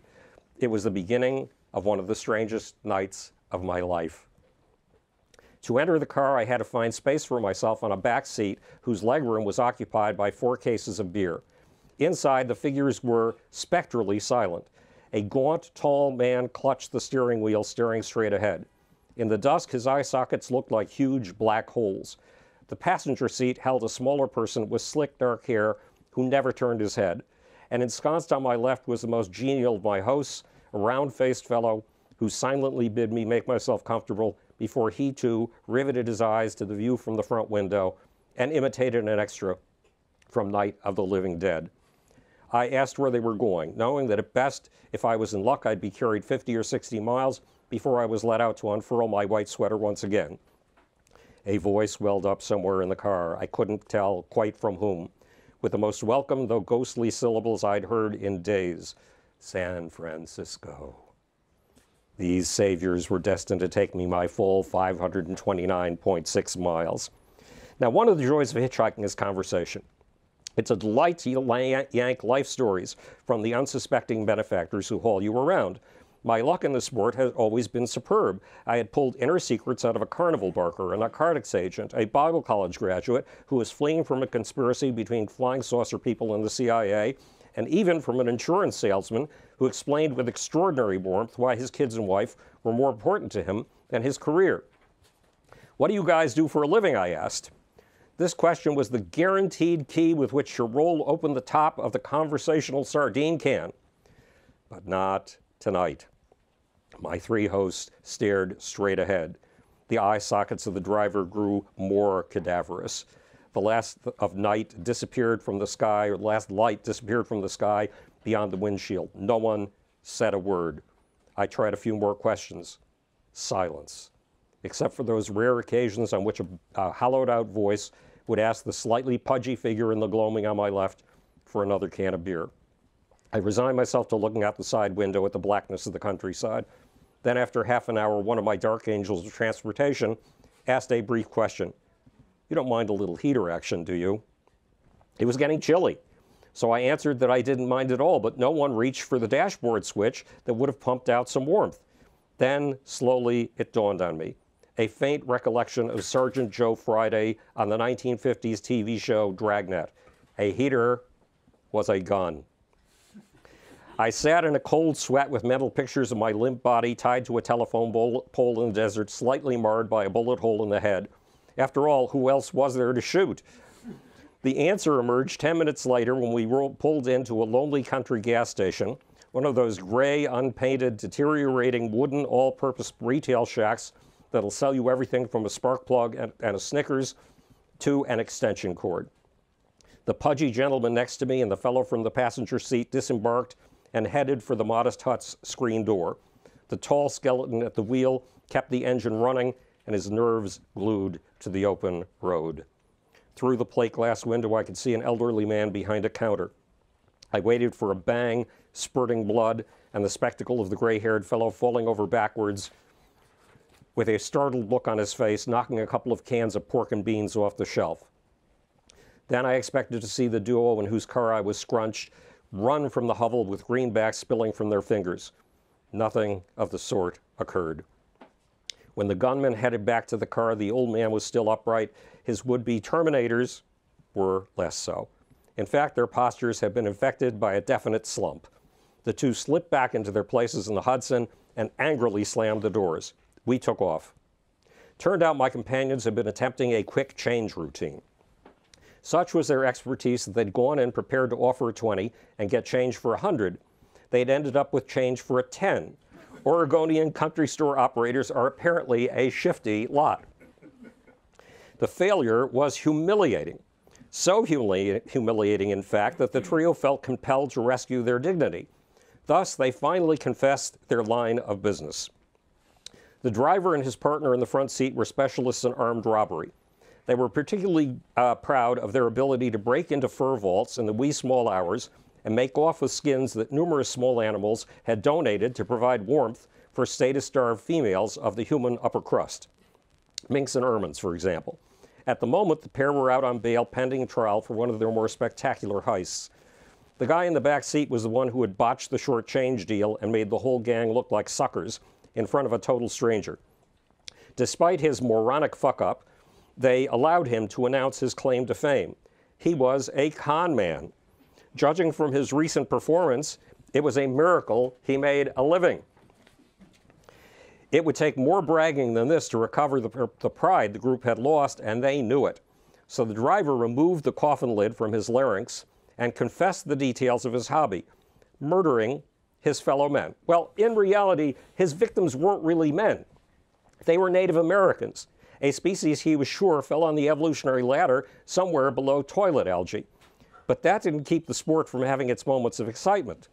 It was the beginning of one of the strangest nights of my life. To enter the car, I had to find space for myself on a back seat whose legroom was occupied by four cases of beer. Inside, the figures were spectrally silent. A gaunt, tall man clutched the steering wheel, staring straight ahead. In the dusk, his eye sockets looked like huge black holes. The passenger seat held a smaller person with slick dark hair who never turned his head. And ensconced on my left was the most genial of my hosts, a round faced fellow who silently bid me make myself comfortable before he too riveted his eyes to the view from the front window and imitated an extra from Night of the Living Dead. I asked where they were going, knowing that at best, if I was in luck, I'd be carried 50 or 60 miles before I was let out to unfurl my white sweater once again. A voice welled up somewhere in the car. I couldn't tell quite from whom, with the most welcome, though ghostly syllables I'd heard in days San Francisco. These saviors were destined to take me my full 529.6 miles. Now, one of the joys of hitchhiking is conversation. It's a delight to yank life stories from the unsuspecting benefactors who haul you around. My luck in the sport has always been superb. I had pulled inner secrets out of a carnival barker, a narcotics agent, a Bible college graduate who was fleeing from a conspiracy between flying saucer people and the CIA, and even from an insurance salesman who explained with extraordinary warmth why his kids and wife were more important to him than his career. What do you guys do for a living? I asked. This question was the guaranteed key with which to roll open the top of the conversational sardine can. But not tonight. My three hosts stared straight ahead. The eye sockets of the driver grew more cadaverous. The last of night disappeared from the sky, or the last light disappeared from the sky beyond the windshield. No one said a word. I tried a few more questions. Silence, except for those rare occasions on which a, a hollowed out voice would ask the slightly pudgy figure in the gloaming on my left for another can of beer. I resigned myself to looking out the side window at the blackness of the countryside. Then, after half an hour, one of my dark angels of transportation asked a brief question You don't mind a little heater action, do you? It was getting chilly. So I answered that I didn't mind at all, but no one reached for the dashboard switch that would have pumped out some warmth. Then, slowly, it dawned on me. A faint recollection of Sergeant Joe Friday on the 1950s TV show Dragnet. A heater was a gun. I sat in a cold sweat with mental pictures of my limp body tied to a telephone pole in the desert, slightly marred by a bullet hole in the head. After all, who else was there to shoot? The answer emerged 10 minutes later when we pulled into a lonely country gas station, one of those gray, unpainted, deteriorating wooden all purpose retail shacks that'll sell you everything from a spark plug and, and a Snickers to an extension cord. The pudgy gentleman next to me and the fellow from the passenger seat disembarked and headed for the modest hut's screen door. The tall skeleton at the wheel kept the engine running and his nerves glued to the open road. Through the plate glass window, I could see an elderly man behind a counter. I waited for a bang, spurting blood, and the spectacle of the gray haired fellow falling over backwards with a startled look on his face, knocking a couple of cans of pork and beans off the shelf. Then I expected to see the duo in whose car I was scrunched run from the hovel with greenbacks spilling from their fingers. Nothing of the sort occurred. When the gunman headed back to the car, the old man was still upright. His would be terminators were less so. In fact, their postures had been infected by a definite slump. The two slipped back into their places in the Hudson and angrily slammed the doors. We took off. Turned out my companions had been attempting a quick change routine. Such was their expertise that they'd gone in prepared to offer a 20 and get change for a 100. They'd ended up with change for a 10. Oregonian country store operators are apparently a shifty lot. The failure was humiliating. So humili- humiliating, in fact, that the trio felt compelled to rescue their dignity. Thus, they finally confessed their line of business. The driver and his partner in the front seat were specialists in armed robbery. They were particularly uh, proud of their ability to break into fur vaults in the wee small hours and make off with skins that numerous small animals had donated to provide warmth for status starved females of the human upper crust. Minks and ermines, for example. At the moment, the pair were out on bail pending trial for one of their more spectacular heists. The guy in the back seat was the one who had botched the short change deal and made the whole gang look like suckers in front of a total stranger. Despite his moronic fuck up, they allowed him to announce his claim to fame. He was a con man. Judging from his recent performance, it was a miracle he made a living. It would take more bragging than this to recover the, the, pride the group had lost, and they knew it. So the driver removed the coffin lid from his larynx and confessed the details of his hobby murdering his fellow men. Well, in reality, his victims weren't really men, they were Native Americans a species he was sure fell on the evolutionary ladder somewhere below toilet algae. But that didn't keep the sport from having its moments of excitement.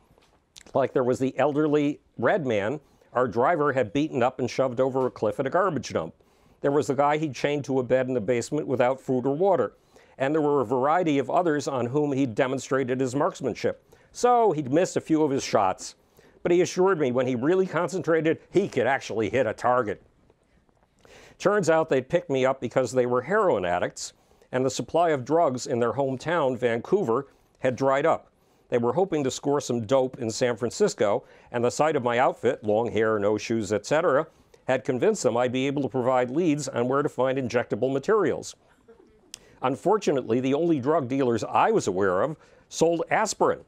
Like there was the elderly red man our driver had beaten up and shoved over a cliff at a garbage dump. There was the guy he'd chained to a bed in the basement without food or water. And there were a variety of others on whom he'd demonstrated his marksmanship. So he'd missed a few of his shots. But he assured me when he really concentrated, he could actually hit a target. Turns out they picked me up because they were heroin addicts, and the supply of drugs in their hometown, Vancouver, had dried up. They were hoping to score some dope in San Francisco, and the sight of my outfit, long hair, no shoes, etc., had convinced them I'd be able to provide leads on where to find injectable materials. Unfortunately, the only drug dealers I was aware of sold aspirin.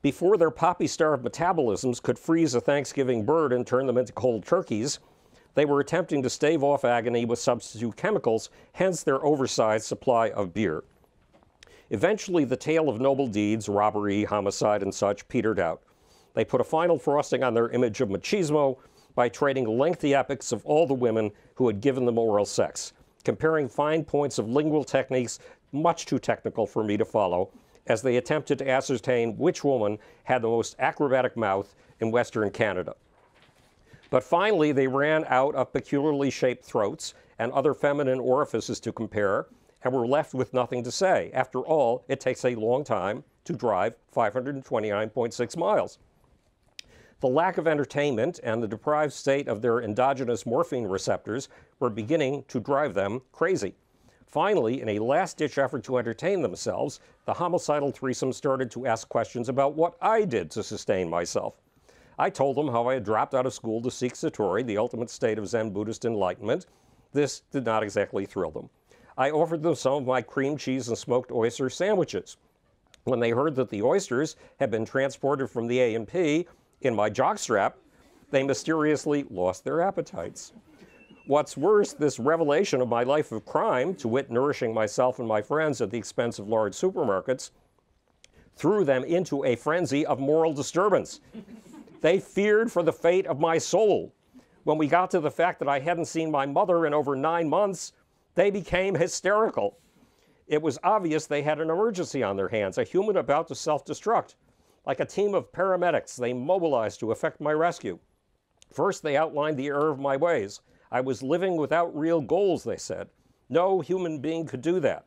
Before their poppy starved metabolisms could freeze a Thanksgiving bird and turn them into cold turkeys, they were attempting to stave off agony with substitute chemicals, hence their oversized supply of beer. Eventually, the tale of noble deeds, robbery, homicide, and such petered out. They put a final frosting on their image of machismo by trading lengthy epics of all the women who had given them oral sex, comparing fine points of lingual techniques much too technical for me to follow, as they attempted to ascertain which woman had the most acrobatic mouth in Western Canada. But finally, they ran out of peculiarly shaped throats and other feminine orifices to compare and were left with nothing to say. After all, it takes a long time to drive 529.6 miles. The lack of entertainment and the deprived state of their endogenous morphine receptors were beginning to drive them crazy. Finally, in a last ditch effort to entertain themselves, the homicidal threesome started to ask questions about what I did to sustain myself. I told them how I had dropped out of school to seek Satori, the ultimate state of Zen Buddhist enlightenment. This did not exactly thrill them. I offered them some of my cream cheese and smoked oyster sandwiches. When they heard that the oysters had been transported from the A&P in my jockstrap, they mysteriously lost their appetites. What's worse, this revelation of my life of crime, to wit, nourishing myself and my friends at the expense of large supermarkets, threw them into a frenzy of moral disturbance. They feared for the fate of my soul. When we got to the fact that I hadn't seen my mother in over nine months, they became hysterical. It was obvious they had an emergency on their hands, a human about to self destruct. Like a team of paramedics, they mobilized to effect my rescue. First, they outlined the error of my ways. I was living without real goals, they said. No human being could do that.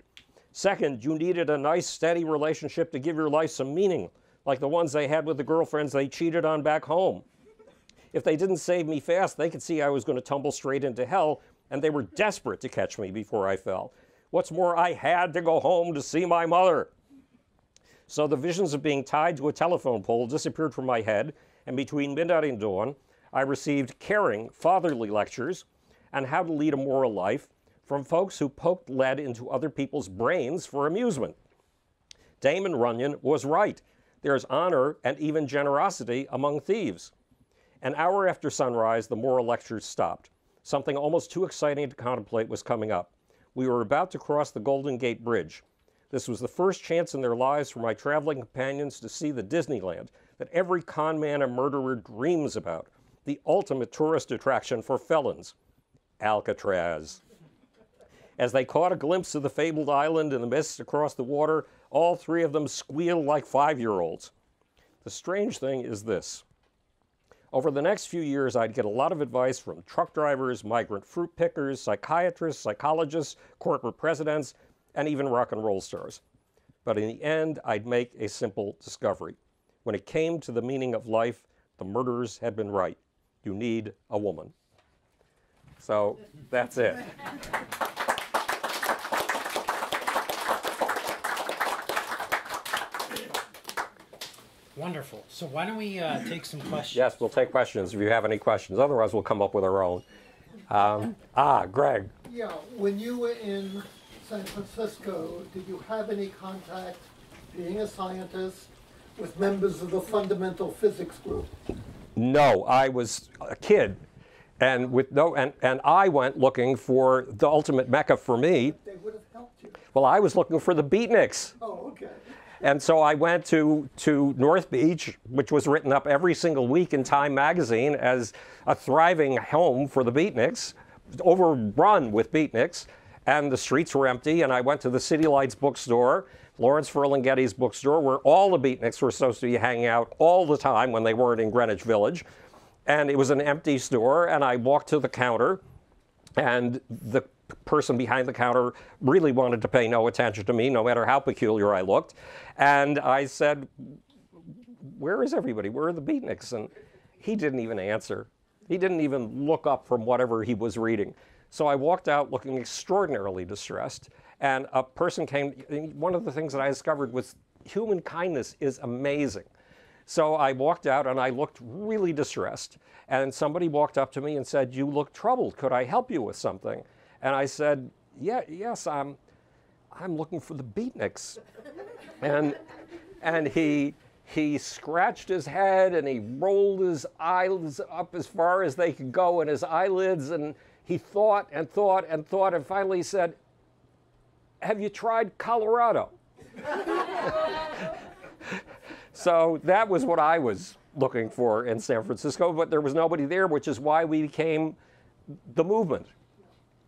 Second, you needed a nice, steady relationship to give your life some meaning. Like the ones they had with the girlfriends they cheated on back home. If they didn't save me fast, they could see I was going to tumble straight into hell, and they were desperate to catch me before I fell. What's more, I had to go home to see my mother. So the visions of being tied to a telephone pole disappeared from my head, and between midnight and dawn, I received caring, fatherly lectures on how to lead a moral life from folks who poked lead into other people's brains for amusement. Damon Runyon was right. There's honor and even generosity among thieves. An hour after sunrise, the moral lectures stopped. Something almost too exciting to contemplate was coming up. We were about to cross the Golden Gate Bridge. This was the first chance in their lives for my traveling companions to see the Disneyland that every con man and murderer dreams about, the ultimate tourist attraction for felons, Alcatraz. As they caught a glimpse of the fabled island in the mist across the water, all three of them squealed like five year olds. The strange thing is this. Over the next few years, I'd get a lot of advice from truck drivers, migrant fruit pickers, psychiatrists, psychologists, corporate presidents, and even rock and roll stars. But in the end, I'd make a simple discovery. When it came to the meaning of life, the murderers had been right. You need a woman. So that's it. Wonderful. So why don't we uh, take some questions? Yes, we'll take questions if you have any questions. Otherwise, we'll come up with our own. Um, ah, Greg. Yeah, when you were in San Francisco, did you have any contact, being a scientist, with members of the fundamental physics group? No, I was a kid, and with no, and, and I went looking for the ultimate mecca for me. They would have helped you. Well, I was looking for the beatniks. Oh, okay. And so I went to, to North Beach, which was written up every single week in Time magazine as a thriving home for the beatniks, overrun with beatniks. And the streets were empty. And I went to the City Lights bookstore, Lawrence Ferlinghetti's bookstore, where all the beatniks were supposed to be hanging out all the time when they weren't in Greenwich Village. And it was an empty store. And I walked to the counter, and the person behind the counter really wanted to pay no attention to me, no matter how peculiar I looked. And I said, Where is everybody? Where are the beatniks? And he didn't even answer. He didn't even look up from whatever he was reading. So I walked out looking extraordinarily distressed. And a person came. One of the things that I discovered was human kindness is amazing. So I walked out and I looked really distressed. And somebody walked up to me and said, You look troubled. Could I help you with something? And I said, yeah, yes, I'm, I'm looking for the beatniks. and, and he, he scratched his head and he rolled his eyes up as far as they could go and his eyelids and he thought and thought and thought and finally said, have you tried Colorado? so that was what I was looking for in San Francisco, but there was nobody there, which is why we became the movement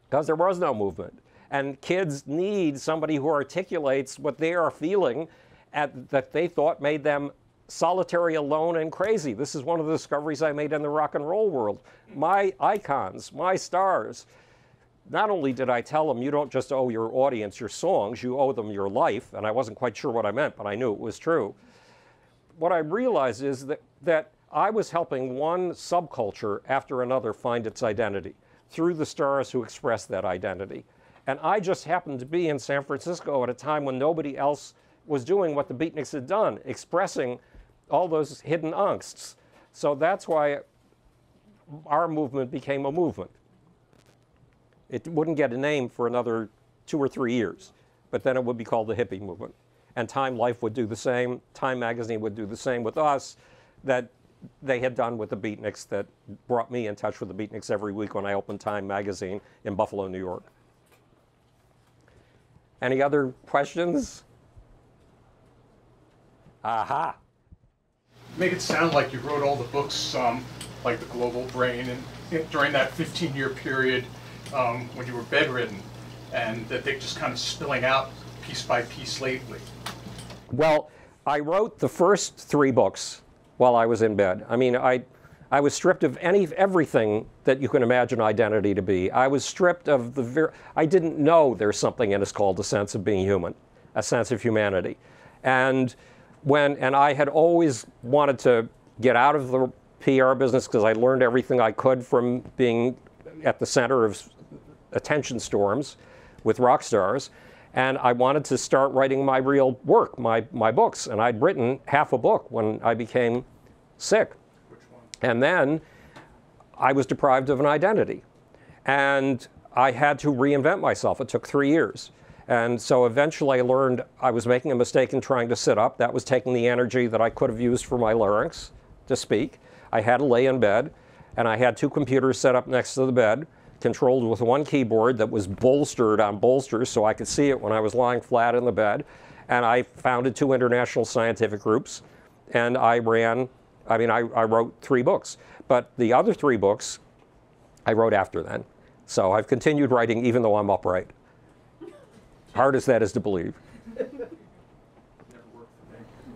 because there was no movement. And kids need somebody who articulates what they are feeling at, that they thought made them solitary, alone, and crazy. This is one of the discoveries I made in the rock and roll world. My icons, my stars, not only did I tell them you don't just owe your audience your songs, you owe them your life, and I wasn't quite sure what I meant, but I knew it was true. What I realized is that, that I was helping one subculture after another find its identity through the stars who express that identity. And I just happened to be in San Francisco at a time when nobody else was doing what the beatniks had done, expressing all those hidden angsts. So that's why our movement became a movement. It wouldn't get a name for another two or three years, but then it would be called the hippie movement. And Time Life would do the same, Time Magazine would do the same with us, that they had done with the beatniks that brought me in touch with the beatniks every week when I opened Time magazine in Buffalo, New York. Any other questions? Aha. Make it sound like you wrote all the books, um, like The Global Brain, and during that 15 year period um, when you were bedridden, and that they're just kind of spilling out piece by piece lately. Well, I wrote the first three books while I was in bed. I mean, I, I was stripped of any everything that you can imagine identity to be. I was stripped of the ver- I didn't know there's something in us called a sense of being human, a sense of humanity. And when, and I had always wanted to get out of the PR business because I learned everything I could from being at the center of attention storms with rock stars. And I wanted to start writing my real work, my, my books. And I'd written half a book when I became sick. And then I was deprived of an identity. And I had to reinvent myself. It took three years. And so eventually I learned I was making a mistake in trying to sit up. That was taking the energy that I could have used for my larynx to speak. I had to lay in bed, and I had two computers set up next to the bed, controlled with one keyboard that was bolstered on bolsters so I could see it when I was lying flat in the bed. And I founded two international scientific groups, and I ran, I mean, I, I wrote three books. But the other three books I wrote after then. So I've continued writing even though I'm upright. Hard as that is to believe.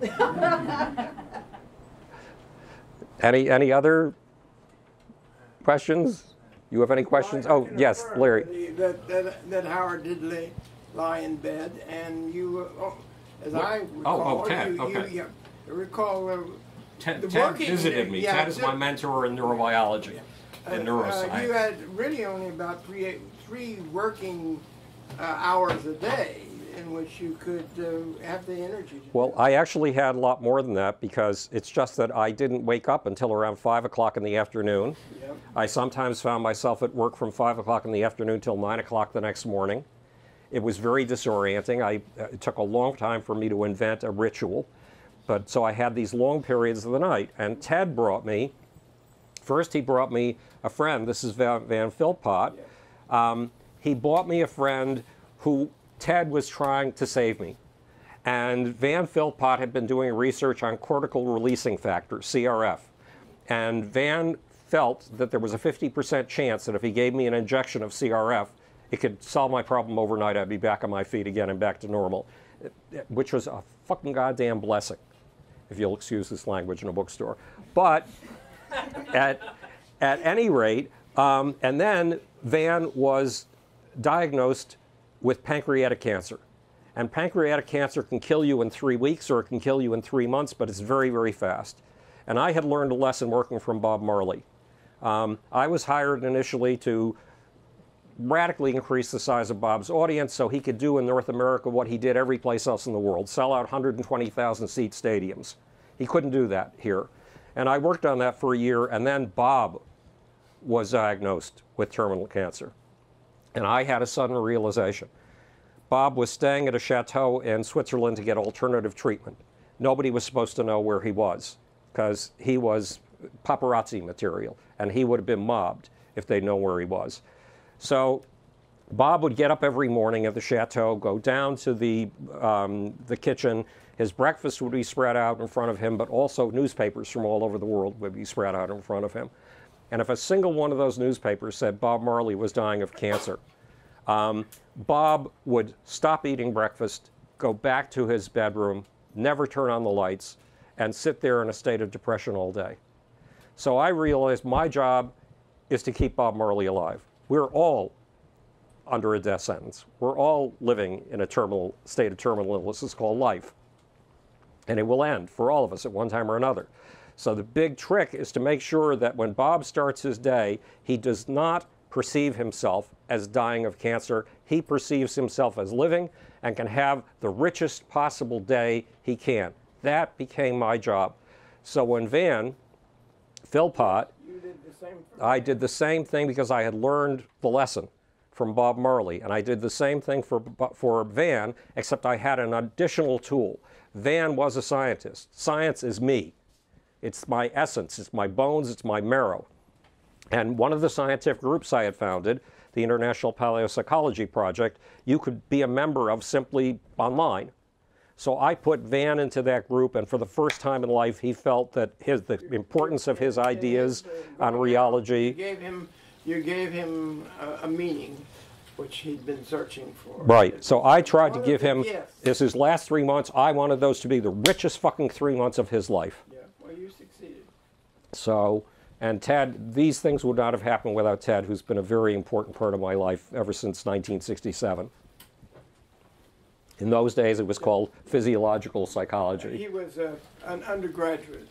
any any other questions? You have any questions? Oh, yes, Larry. That, that, that Howard did lay, lie in bed, and you, uh, oh, as I recall, oh, Ted, you, okay. you, yeah, recall. Uh, Ted, The Ted working- visited me. yeah, Ted is my mentor in neurobiology and uh, neuroscience. you had really only about three three working uh, hours a day in which you could uh, have the energy. To Well, I actually had a lot more than that because it's just that I didn't wake up until around 5 o'clock in the afternoon. Yep. I sometimes found myself at work from 5 o'clock in the afternoon till 9 o'clock the next morning. It was very disorienting. I, uh, it took a long time for me to invent a ritual. But so I had these long periods of the night. And Ted brought me, first he brought me a friend. This is Van, Van Philpott. Um, he bought me a friend who Ted was trying to save me. And Van Philpott had been doing research on cortical releasing factor, CRF. And Van felt that there was a 50% chance that if he gave me an injection of CRF, it could solve my problem overnight. I'd be back on my feet again and back to normal, which was a fucking goddamn blessing, if you'll excuse this language in a bookstore. But at, at any rate, um, and then Van was diagnosed with pancreatic cancer. And pancreatic cancer can kill you in three weeks or it can kill you in three months, but it's very, very fast. And I had learned a lesson working from Bob Marley. Um, I was hired initially to radically increase the size of Bob's audience so he could do in North America what he did every place else in the world sell out 120,000 seat stadiums. He couldn't do that here. And I worked on that for a year, and then Bob was diagnosed with terminal cancer. And I had a sudden realization. Bob was staying at a chateau in Switzerland to get alternative treatment. Nobody was supposed to know where he was because he was paparazzi material and he would have been mobbed if they'd where he was. So Bob would get up every morning at the chateau, go down to the, um, the kitchen. His breakfast would be spread out in front of him, but also newspapers from all over the world would be spread out in front of him. And if a single one of those newspapers said Bob Marley was dying of cancer, um, Bob would stop eating breakfast, go back to his bedroom, never turn on the lights, and sit there in a state of depression all day. So I realized my job is to keep Bob Marley alive. We're all under a death sentence. We're all living in a terminal state of terminal illness. It's called life. And it will end for all of us at one time or another. So the big trick is to make sure that when Bob starts his day, he does not perceive himself as dying of cancer. He perceives himself as living and can have the richest possible day he can. That became my job. So when Van Philpott did. I did the same thing because I had learned the lesson from Bob Marley, and I did the same thing for for Van, except I had an additional tool. Van was a scientist. Science is me. It's my essence. It's my bones. It's my marrow. And one of the scientific groups I had founded, the International Paleopsychology Project, you could be a member of simply online. So I put Van into that group, and for the first time in life, he felt that his, the importance of his ideas on rheology. You gave him, you gave him a, a meaning, which he'd been searching for. Right. So I tried to give him, this his last three months, I wanted those to be the richest fucking three months of his life. Well, you succeeded. So, and Ted, these things would not have happened without Ted, who's been a very important part of my life ever since 1967. In those days, it was called physiological psychology. He was a, an undergraduate.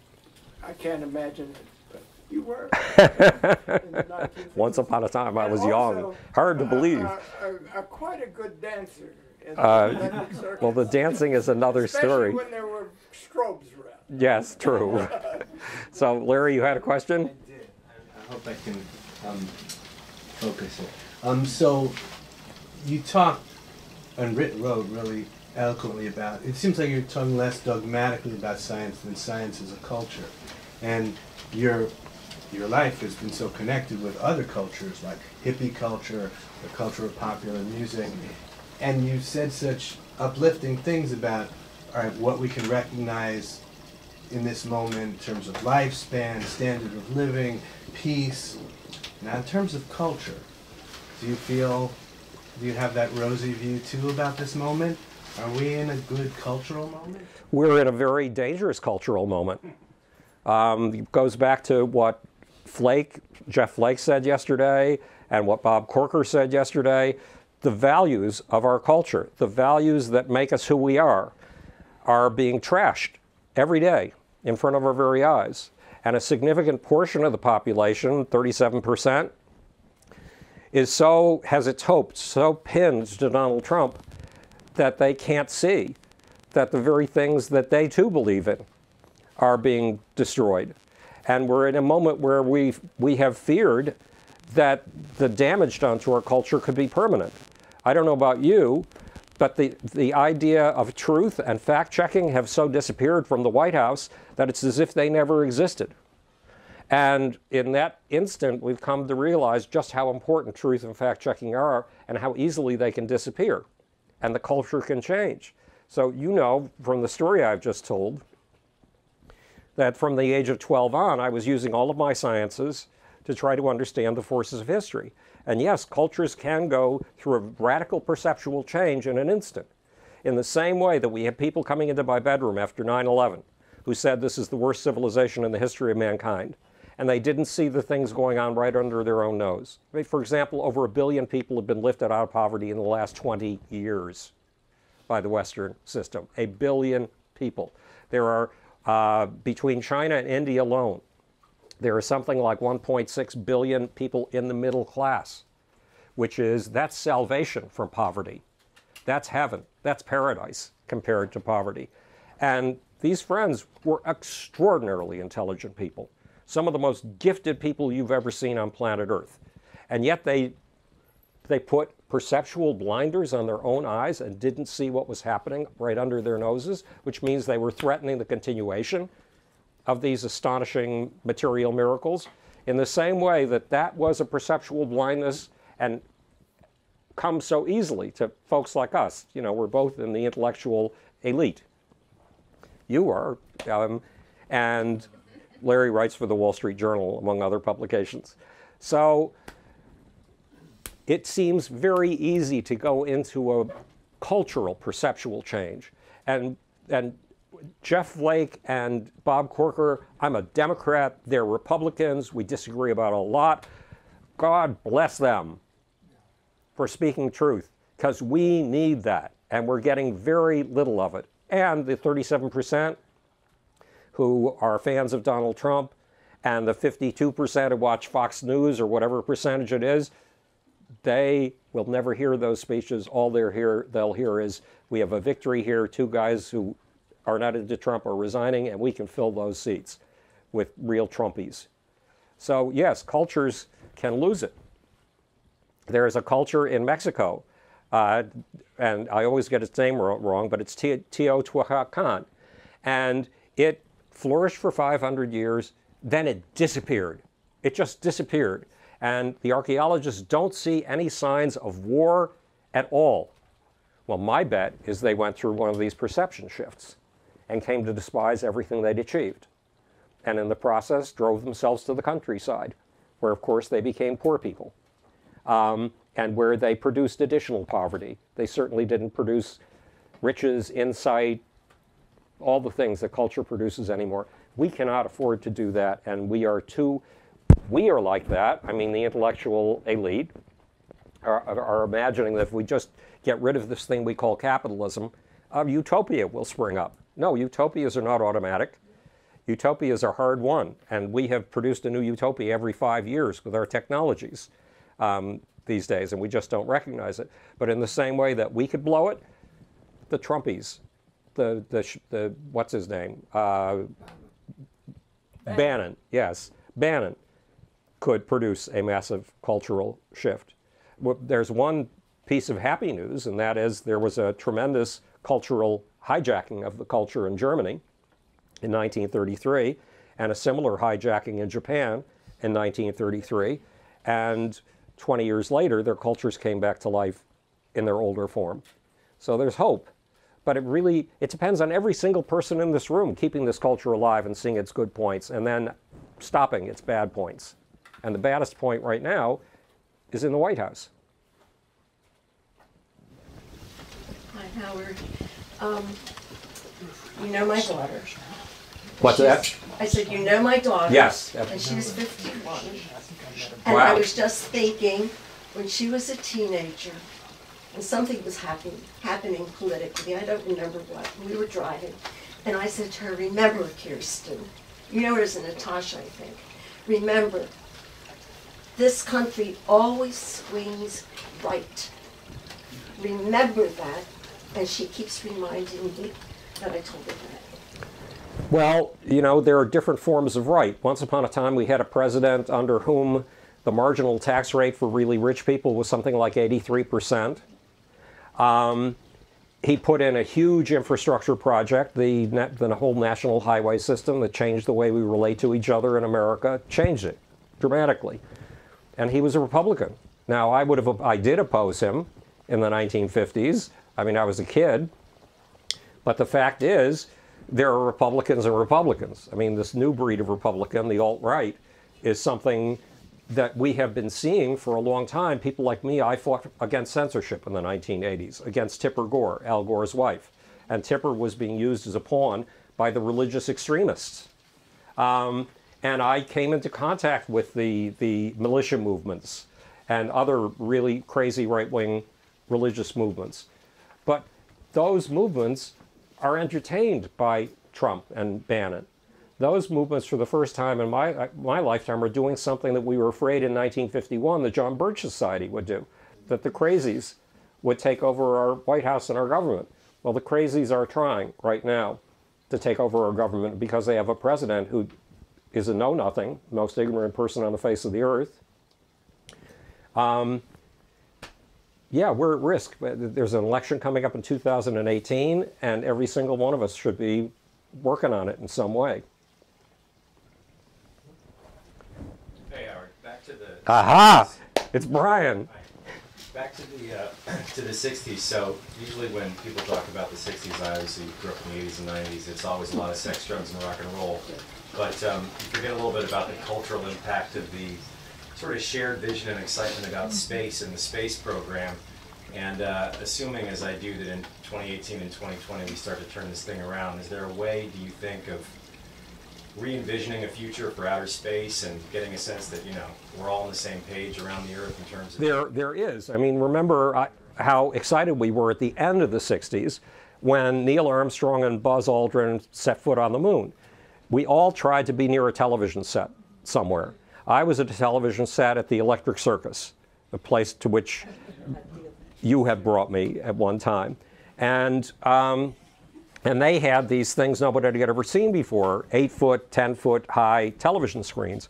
I can't imagine it, but you were. in the 1950s. Once upon a time, I was young. Hard to uh, believe. uh, uh, uh, quite a good dancer. the Uh, Well, the dancing is another especially story. when there were strobes around. Yes, true. So, Larry, you had a question? I did. I, hope I can um, focus it. Um, so, you talked and writ- wrote really eloquently about. It seems like you're talking less dogmatically about science than science as a culture, and your your life has been so connected with other cultures like hippie culture, the culture of popular music, and you said such uplifting things about all right, what we can recognize in this moment in terms of lifespan, standard of living, peace. Now, in terms of culture, do you feel, do you have that rosy view too about this moment? Are we in a good cultural moment? We're in a very dangerous cultural moment. Um, it goes back to what Flake, Jeff Flake said yesterday, and what Bob Corker said yesterday. The values of our culture, the values that make us who we are, are being trashed every day in front of our very eyes. And a significant portion of the population, 37%, is so, has its hopes so pinned to Donald Trump that they can't see that the very things that they too believe in are being destroyed. And we're in a moment where we we have feared that the damage done to our culture could be permanent. I don't know about you, but the, the idea of truth and fact checking have so disappeared from the White House that it's as if they never existed. And in that instant, we've come to realize just how important truth and fact checking are and how easily they can disappear and the culture can change. So, you know from the story I've just told that from the age of 12 on, I was using all of my sciences to try to understand the forces of history. And yes, cultures can go through a radical perceptual change in an instant. In the same way that we have people coming into my bedroom after 9 11 who said this is the worst civilization in the history of mankind. And they didn't see the things going on right under their own nose. I mean, for example, over a billion people have been lifted out of poverty in the last 20 years by the Western system. A billion people. There are, uh, between China and India alone, there are something like 1.6 billion people in the middle class, which is that's salvation from poverty. That's heaven. That's paradise compared to poverty. And these friends were extraordinarily intelligent people, some of the most gifted people you've ever seen on planet Earth. And yet they they put perceptual blinders on their own eyes and didn't see what was happening right under their noses, which means they were threatening the continuation of these astonishing material miracles in the same way that that was a perceptual blindness and comes so easily to folks like us. You know, we're both in the intellectual elite. You are, um, and Larry writes for the Wall Street Journal, among other publications. So it seems very easy to go into a cultural perceptual change. And, and Jeff Flake and Bob Corker, I'm a Democrat, they're Republicans, we disagree about a lot. God bless them for speaking truth, because we need that, and we're getting very little of it. And the 37% who are fans of Donald Trump, and the 52% who watch Fox News or whatever percentage it is, they will never hear those speeches. All they'll hear, they'll hear is, we have a victory here. Two guys who are not into Trump are resigning, and we can fill those seats with real Trumpies. So, yes, cultures can lose it. There is a culture in Mexico, uh, and I always get its name wrong, but it's Teotihuacan. And it flourished for 500 years, then it disappeared. It just disappeared. And the archaeologists don't see any signs of war at all. Well, my bet is they went through one of these perception shifts and came to despise everything they'd achieved. And in the process, drove themselves to the countryside, where, of course, they became poor people um, and where they produced additional poverty. They certainly didn't produce riches, insight, all the things that culture produces anymore. We cannot afford to do that, and we are too, we are like that. I mean, the intellectual elite are, are imagining that if we just get rid of this thing we call capitalism, a utopia will spring up. No, utopias are not automatic. Utopias are hard won, and we have produced a new utopia every five years with our technologies um, these days, and we just don't recognize it. But in the same way that we could blow it, the Trumpies, the the, the what's his name, uh, Bannon, yes, Bannon, could produce a massive cultural shift. There's one piece of happy news, and that is there was a tremendous cultural hijacking of the culture in Germany in 1933, and a similar hijacking in Japan in 1933. And 20 years later, their cultures came back to life in their older form. So there's hope. But it really it depends on every single person in this room keeping this culture alive and seeing its good points and then stopping its bad points. And the baddest point right now is in the White House. Hi, Howard. Um, you know my daughter. What's She's- I said, you know my daughter. Yes. And she's 51. And I was just thinking, when she was a teenager, and something was happening, happening politically, I don't remember what, we were driving, and I said to her, remember, Kirsten, you know her as Natasha, I think, remember, this country always swings right. Remember that, and she keeps reminding me that I told her that. Well, you know, there are different forms of right. Once upon a time, we had a president under whom the marginal tax rate for really rich people was something like 83%. Um, he put in a huge infrastructure project, the, the whole national highway system that changed the way we relate to each other in America, changed it dramatically. And he was a Republican. Now, I would have, I did oppose him in the 1950s. I mean, I was a kid. But the fact is, there are Republicans and Republicans. I mean, this new breed of Republican, the alt right, is something that we have been seeing for a long time. People like me, I fought against censorship in the 1980s, against Tipper Gore, Al Gore's wife. And Tipper was being used as a pawn by the religious extremists. Um, and I came into contact with the, the militia movements and other really crazy right wing religious movements. But those movements are entertained by Trump and Bannon. Those movements, for the first time in my, my lifetime, are doing something that we were afraid in 1951 the John Birch Society would do, that the crazies would take over our White House and our government. Well, the crazies are trying right now to take over our government because they have a president who is a know nothing, most ignorant person on the face of the earth. Um, yeah, we're at risk. There's an election coming up in 2018, and every single one of us should be working on it in some way. Hey Howard, back to the. Aha! It's Brian. Back to the uh, to the '60s. So usually when people talk about the '60s, I obviously grew up in the '80s and '90s. It's always a lot of sex, drugs, and rock and roll. But um, you forget a little bit about the cultural impact of the sort of shared vision and excitement about space and the space program. And uh, assuming, as I do, that in 2018 and 2020 we start to turn this thing around, is there a way, do you think, of re-envisioning a future for outer space and getting a sense that you know we're all on the same page around the Earth in terms of There, there is. I mean, remember uh, how excited we were at the end of the 60s when Neil Armstrong and Buzz Aldrin set foot on the moon. We all tried to be near a television set somewhere. I was at a television set at the Electric Circus, a place to which you had brought me at one time. And, um, and they had these things nobody had ever seen before eight foot, 10 foot high television screens.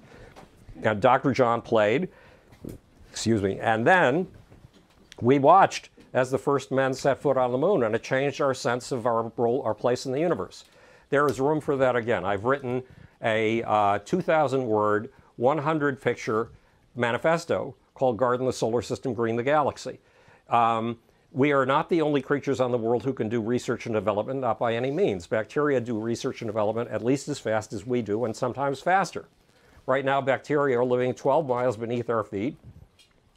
Now, Dr. John played, excuse me, and then we watched as the first men set foot on the moon, and it changed our sense of our role, our place in the universe. There is room for that again. I've written a uh, 2,000 word, 100 picture manifesto called Garden the Solar System, Green the Galaxy. Um, we are not the only creatures on the world who can do research and development, not by any means. Bacteria do research and development at least as fast as we do, and sometimes faster. Right now, bacteria are living 12 miles beneath our feet,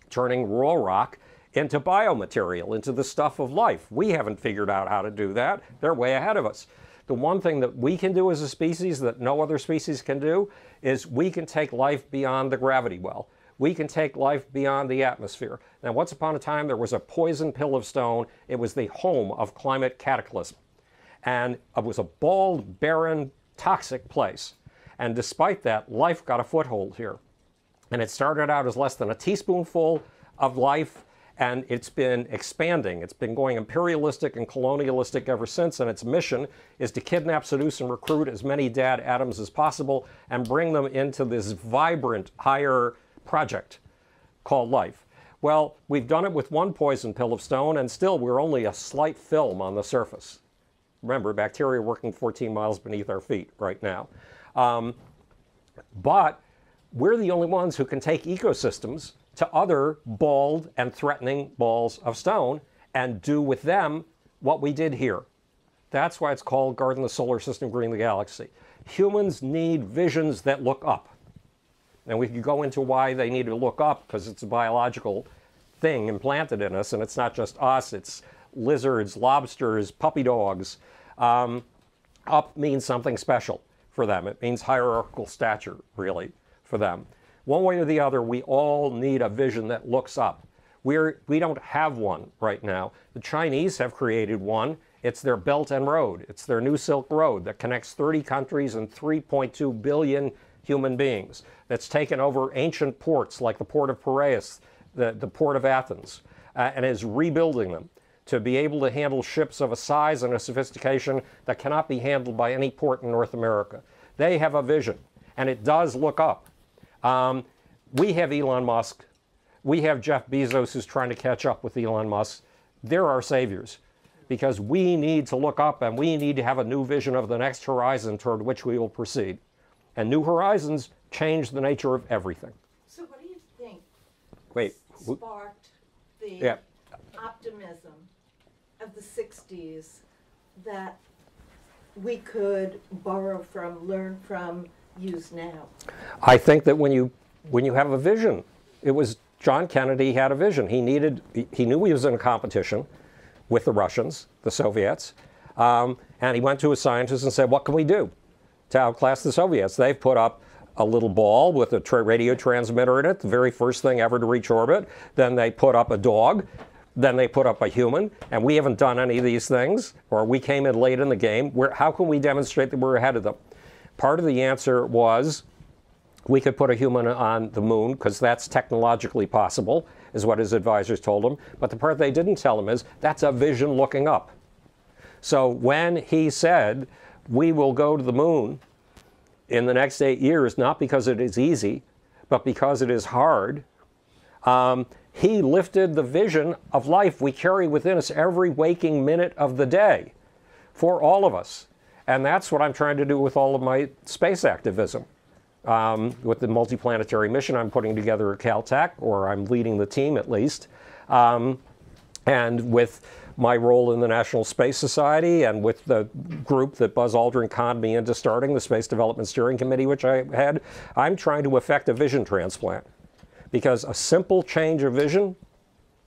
turning raw rock into biomaterial, into the stuff of life. We haven't figured out how to do that. They're way ahead of us. The one thing that we can do as a species that no other species can do is we can take life beyond the gravity well. we can take life beyond the atmosphere. Now, once upon a time, there was a poison pill of stone. It was the home of climate cataclysm. And it was a bald, barren, toxic place. And despite that, life got a foothold here. And it started out as less than a teaspoonful of life, and it's been expanding. It's been going imperialistic and colonialistic ever since, and its mission is to kidnap, seduce, and recruit as many dad atoms as possible and bring them into this vibrant, higher project called life. Well, we've done it with one poison pill of stone, and still we're only a slight film on the surface. Remember, bacteria working 14 miles beneath our feet right now. Um, but we're the only ones who can take ecosystems to other bald and threatening balls of stone and do with them what we did here. That's why it's called Garden the Solar System, Green the Galaxy. Humans need visions that look up. And we could go into why they need to look up because it's a biological thing implanted in us, and it's not just us, it's lizards, lobsters, puppy dogs. Um, up means something special for them. It means hierarchical stature, really, for them. One way or the other, we all need a vision that looks up. We're, we don't have one right now. The Chinese have created one. It's their Belt and Road. It's their New Silk Road that connects 30 countries and 3.2 billion human beings. That's taken over ancient ports like the port of Piraeus, the, the port of Athens, uh, and is rebuilding them to be able to handle ships of a size and a sophistication that cannot be handled by any port in North America. They have a vision, and it does look up. Um, we have Elon Musk. We have Jeff Bezos who's trying to catch up with Elon Musk. They're our saviors because we need to look up and we need to have a new vision of the next horizon toward which we will proceed. And new horizons change the nature of everything. So what do you think Wait, sparked the yeah. optimism of the 60s that we could borrow from, learn from, use now? I think that when you when you have a vision, it was John Kennedy had a vision. He needed he- knew he was in a competition with the Russians, the Soviets, um, and he went to his scientists and said, "What can we do to outclass the Soviets?" They've put up a little ball with a tra- radio transmitter in it, the very first thing ever to reach orbit. Then they put up a dog. Then they put up a human, and we haven't done any of these things, or we came in late in the game. Where, how can we demonstrate that we're ahead of them? Part of the answer was we could put a human on the moon because that's technologically possible, is what his advisors told him. But the part they didn't tell him is that's a vision looking up. So when he said, we will go to the moon in the next eight years, not because it is easy, but because it is hard, um, he lifted the vision of life we carry within us every waking minute of the day for all of us. And that's what I'm trying to do with all of my space activism. Um, with the multiplanetary mission I'm putting together at Caltech, or I'm leading the team at least, um, and with my role in the National Space Society and with the group that Buzz Aldrin conned me into starting, the Space Development Steering Committee, which I had, I'm trying to effect a vision transplant. Because a simple change of vision,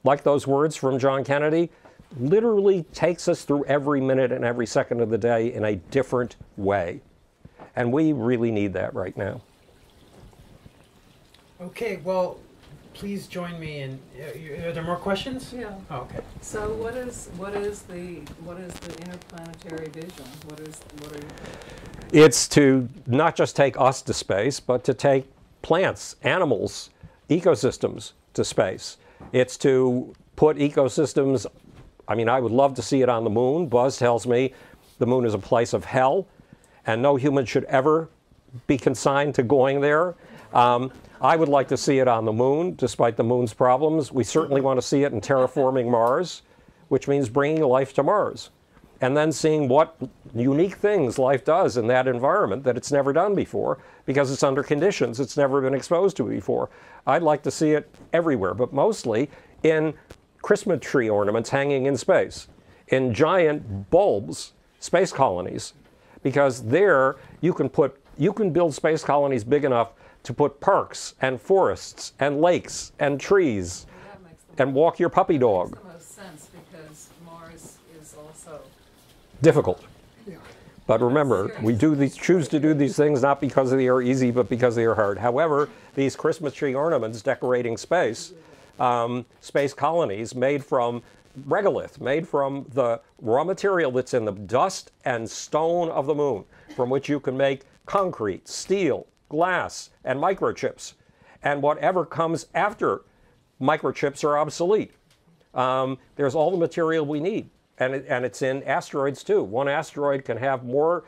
like those words from John Kennedy, literally takes us through every minute and every second of the day in a different way. And we really need that right now. Okay, well, please join me in. Uh, are there more questions? Yeah. Oh, okay. So what is, what is the, what is the interplanetary vision? What is, what are you? It's to not just take us to space, but to take plants, animals, ecosystems to space. It's to put ecosystems, I mean, I would love to see it on the moon. Buzz tells me the moon is a place of hell, and no human should ever be consigned to going there. Um, I would like to see it on the moon, despite the moon's problems. We certainly want to see it in terraforming Mars, which means bringing life to Mars. And then seeing what unique things life does in that environment that it's never done before because it's under conditions it's never been exposed to before. I'd like to see it everywhere, but mostly in Christmas tree ornaments hanging in space, in giant bulbs, space colonies, because there you can put you can build space colonies big enough to put parks and forests and lakes and trees That makes and walk your puppy dog. Makes the most sense because Mars is also, Difficult. But remember, we do these, choose to do these things not because they are easy, but because they are hard. However, these Christmas tree ornaments decorating space, um, space colonies made from regolith, made from the raw material that's in the dust and stone of the moon, from which you can make concrete, steel, glass, and microchips. And whatever comes after microchips are obsolete. Um, there's all the material we need, and, it, and it's in asteroids too. One asteroid can have more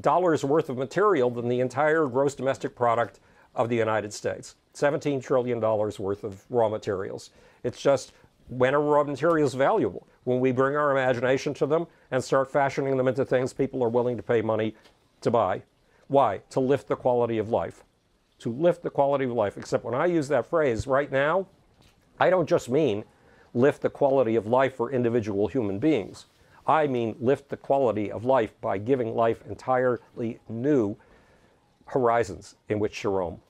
dollars worth of material than the entire gross domestic product of the United States. $17 trillion worth of raw materials. It's just when are raw materials valuable? When we bring our imagination to them and start fashioning them into things people are willing to pay money to buy. Why? To lift the quality of life. To lift the quality of life. Except when I use that phrase right now, I don't just mean lift the quality of life for individual human beings. I mean lift the quality of life by giving life entirely new horizons in which to roam.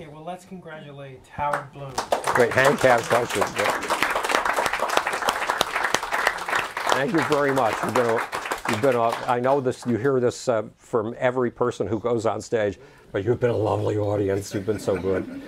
Okay, well, let's congratulate Howard Bloom. Great, hand caps, thank you. Thank you very much. You've been, a, you've been. A, I know this. You hear this uh, from every person who goes on stage, but you've been a lovely audience. You've been so good.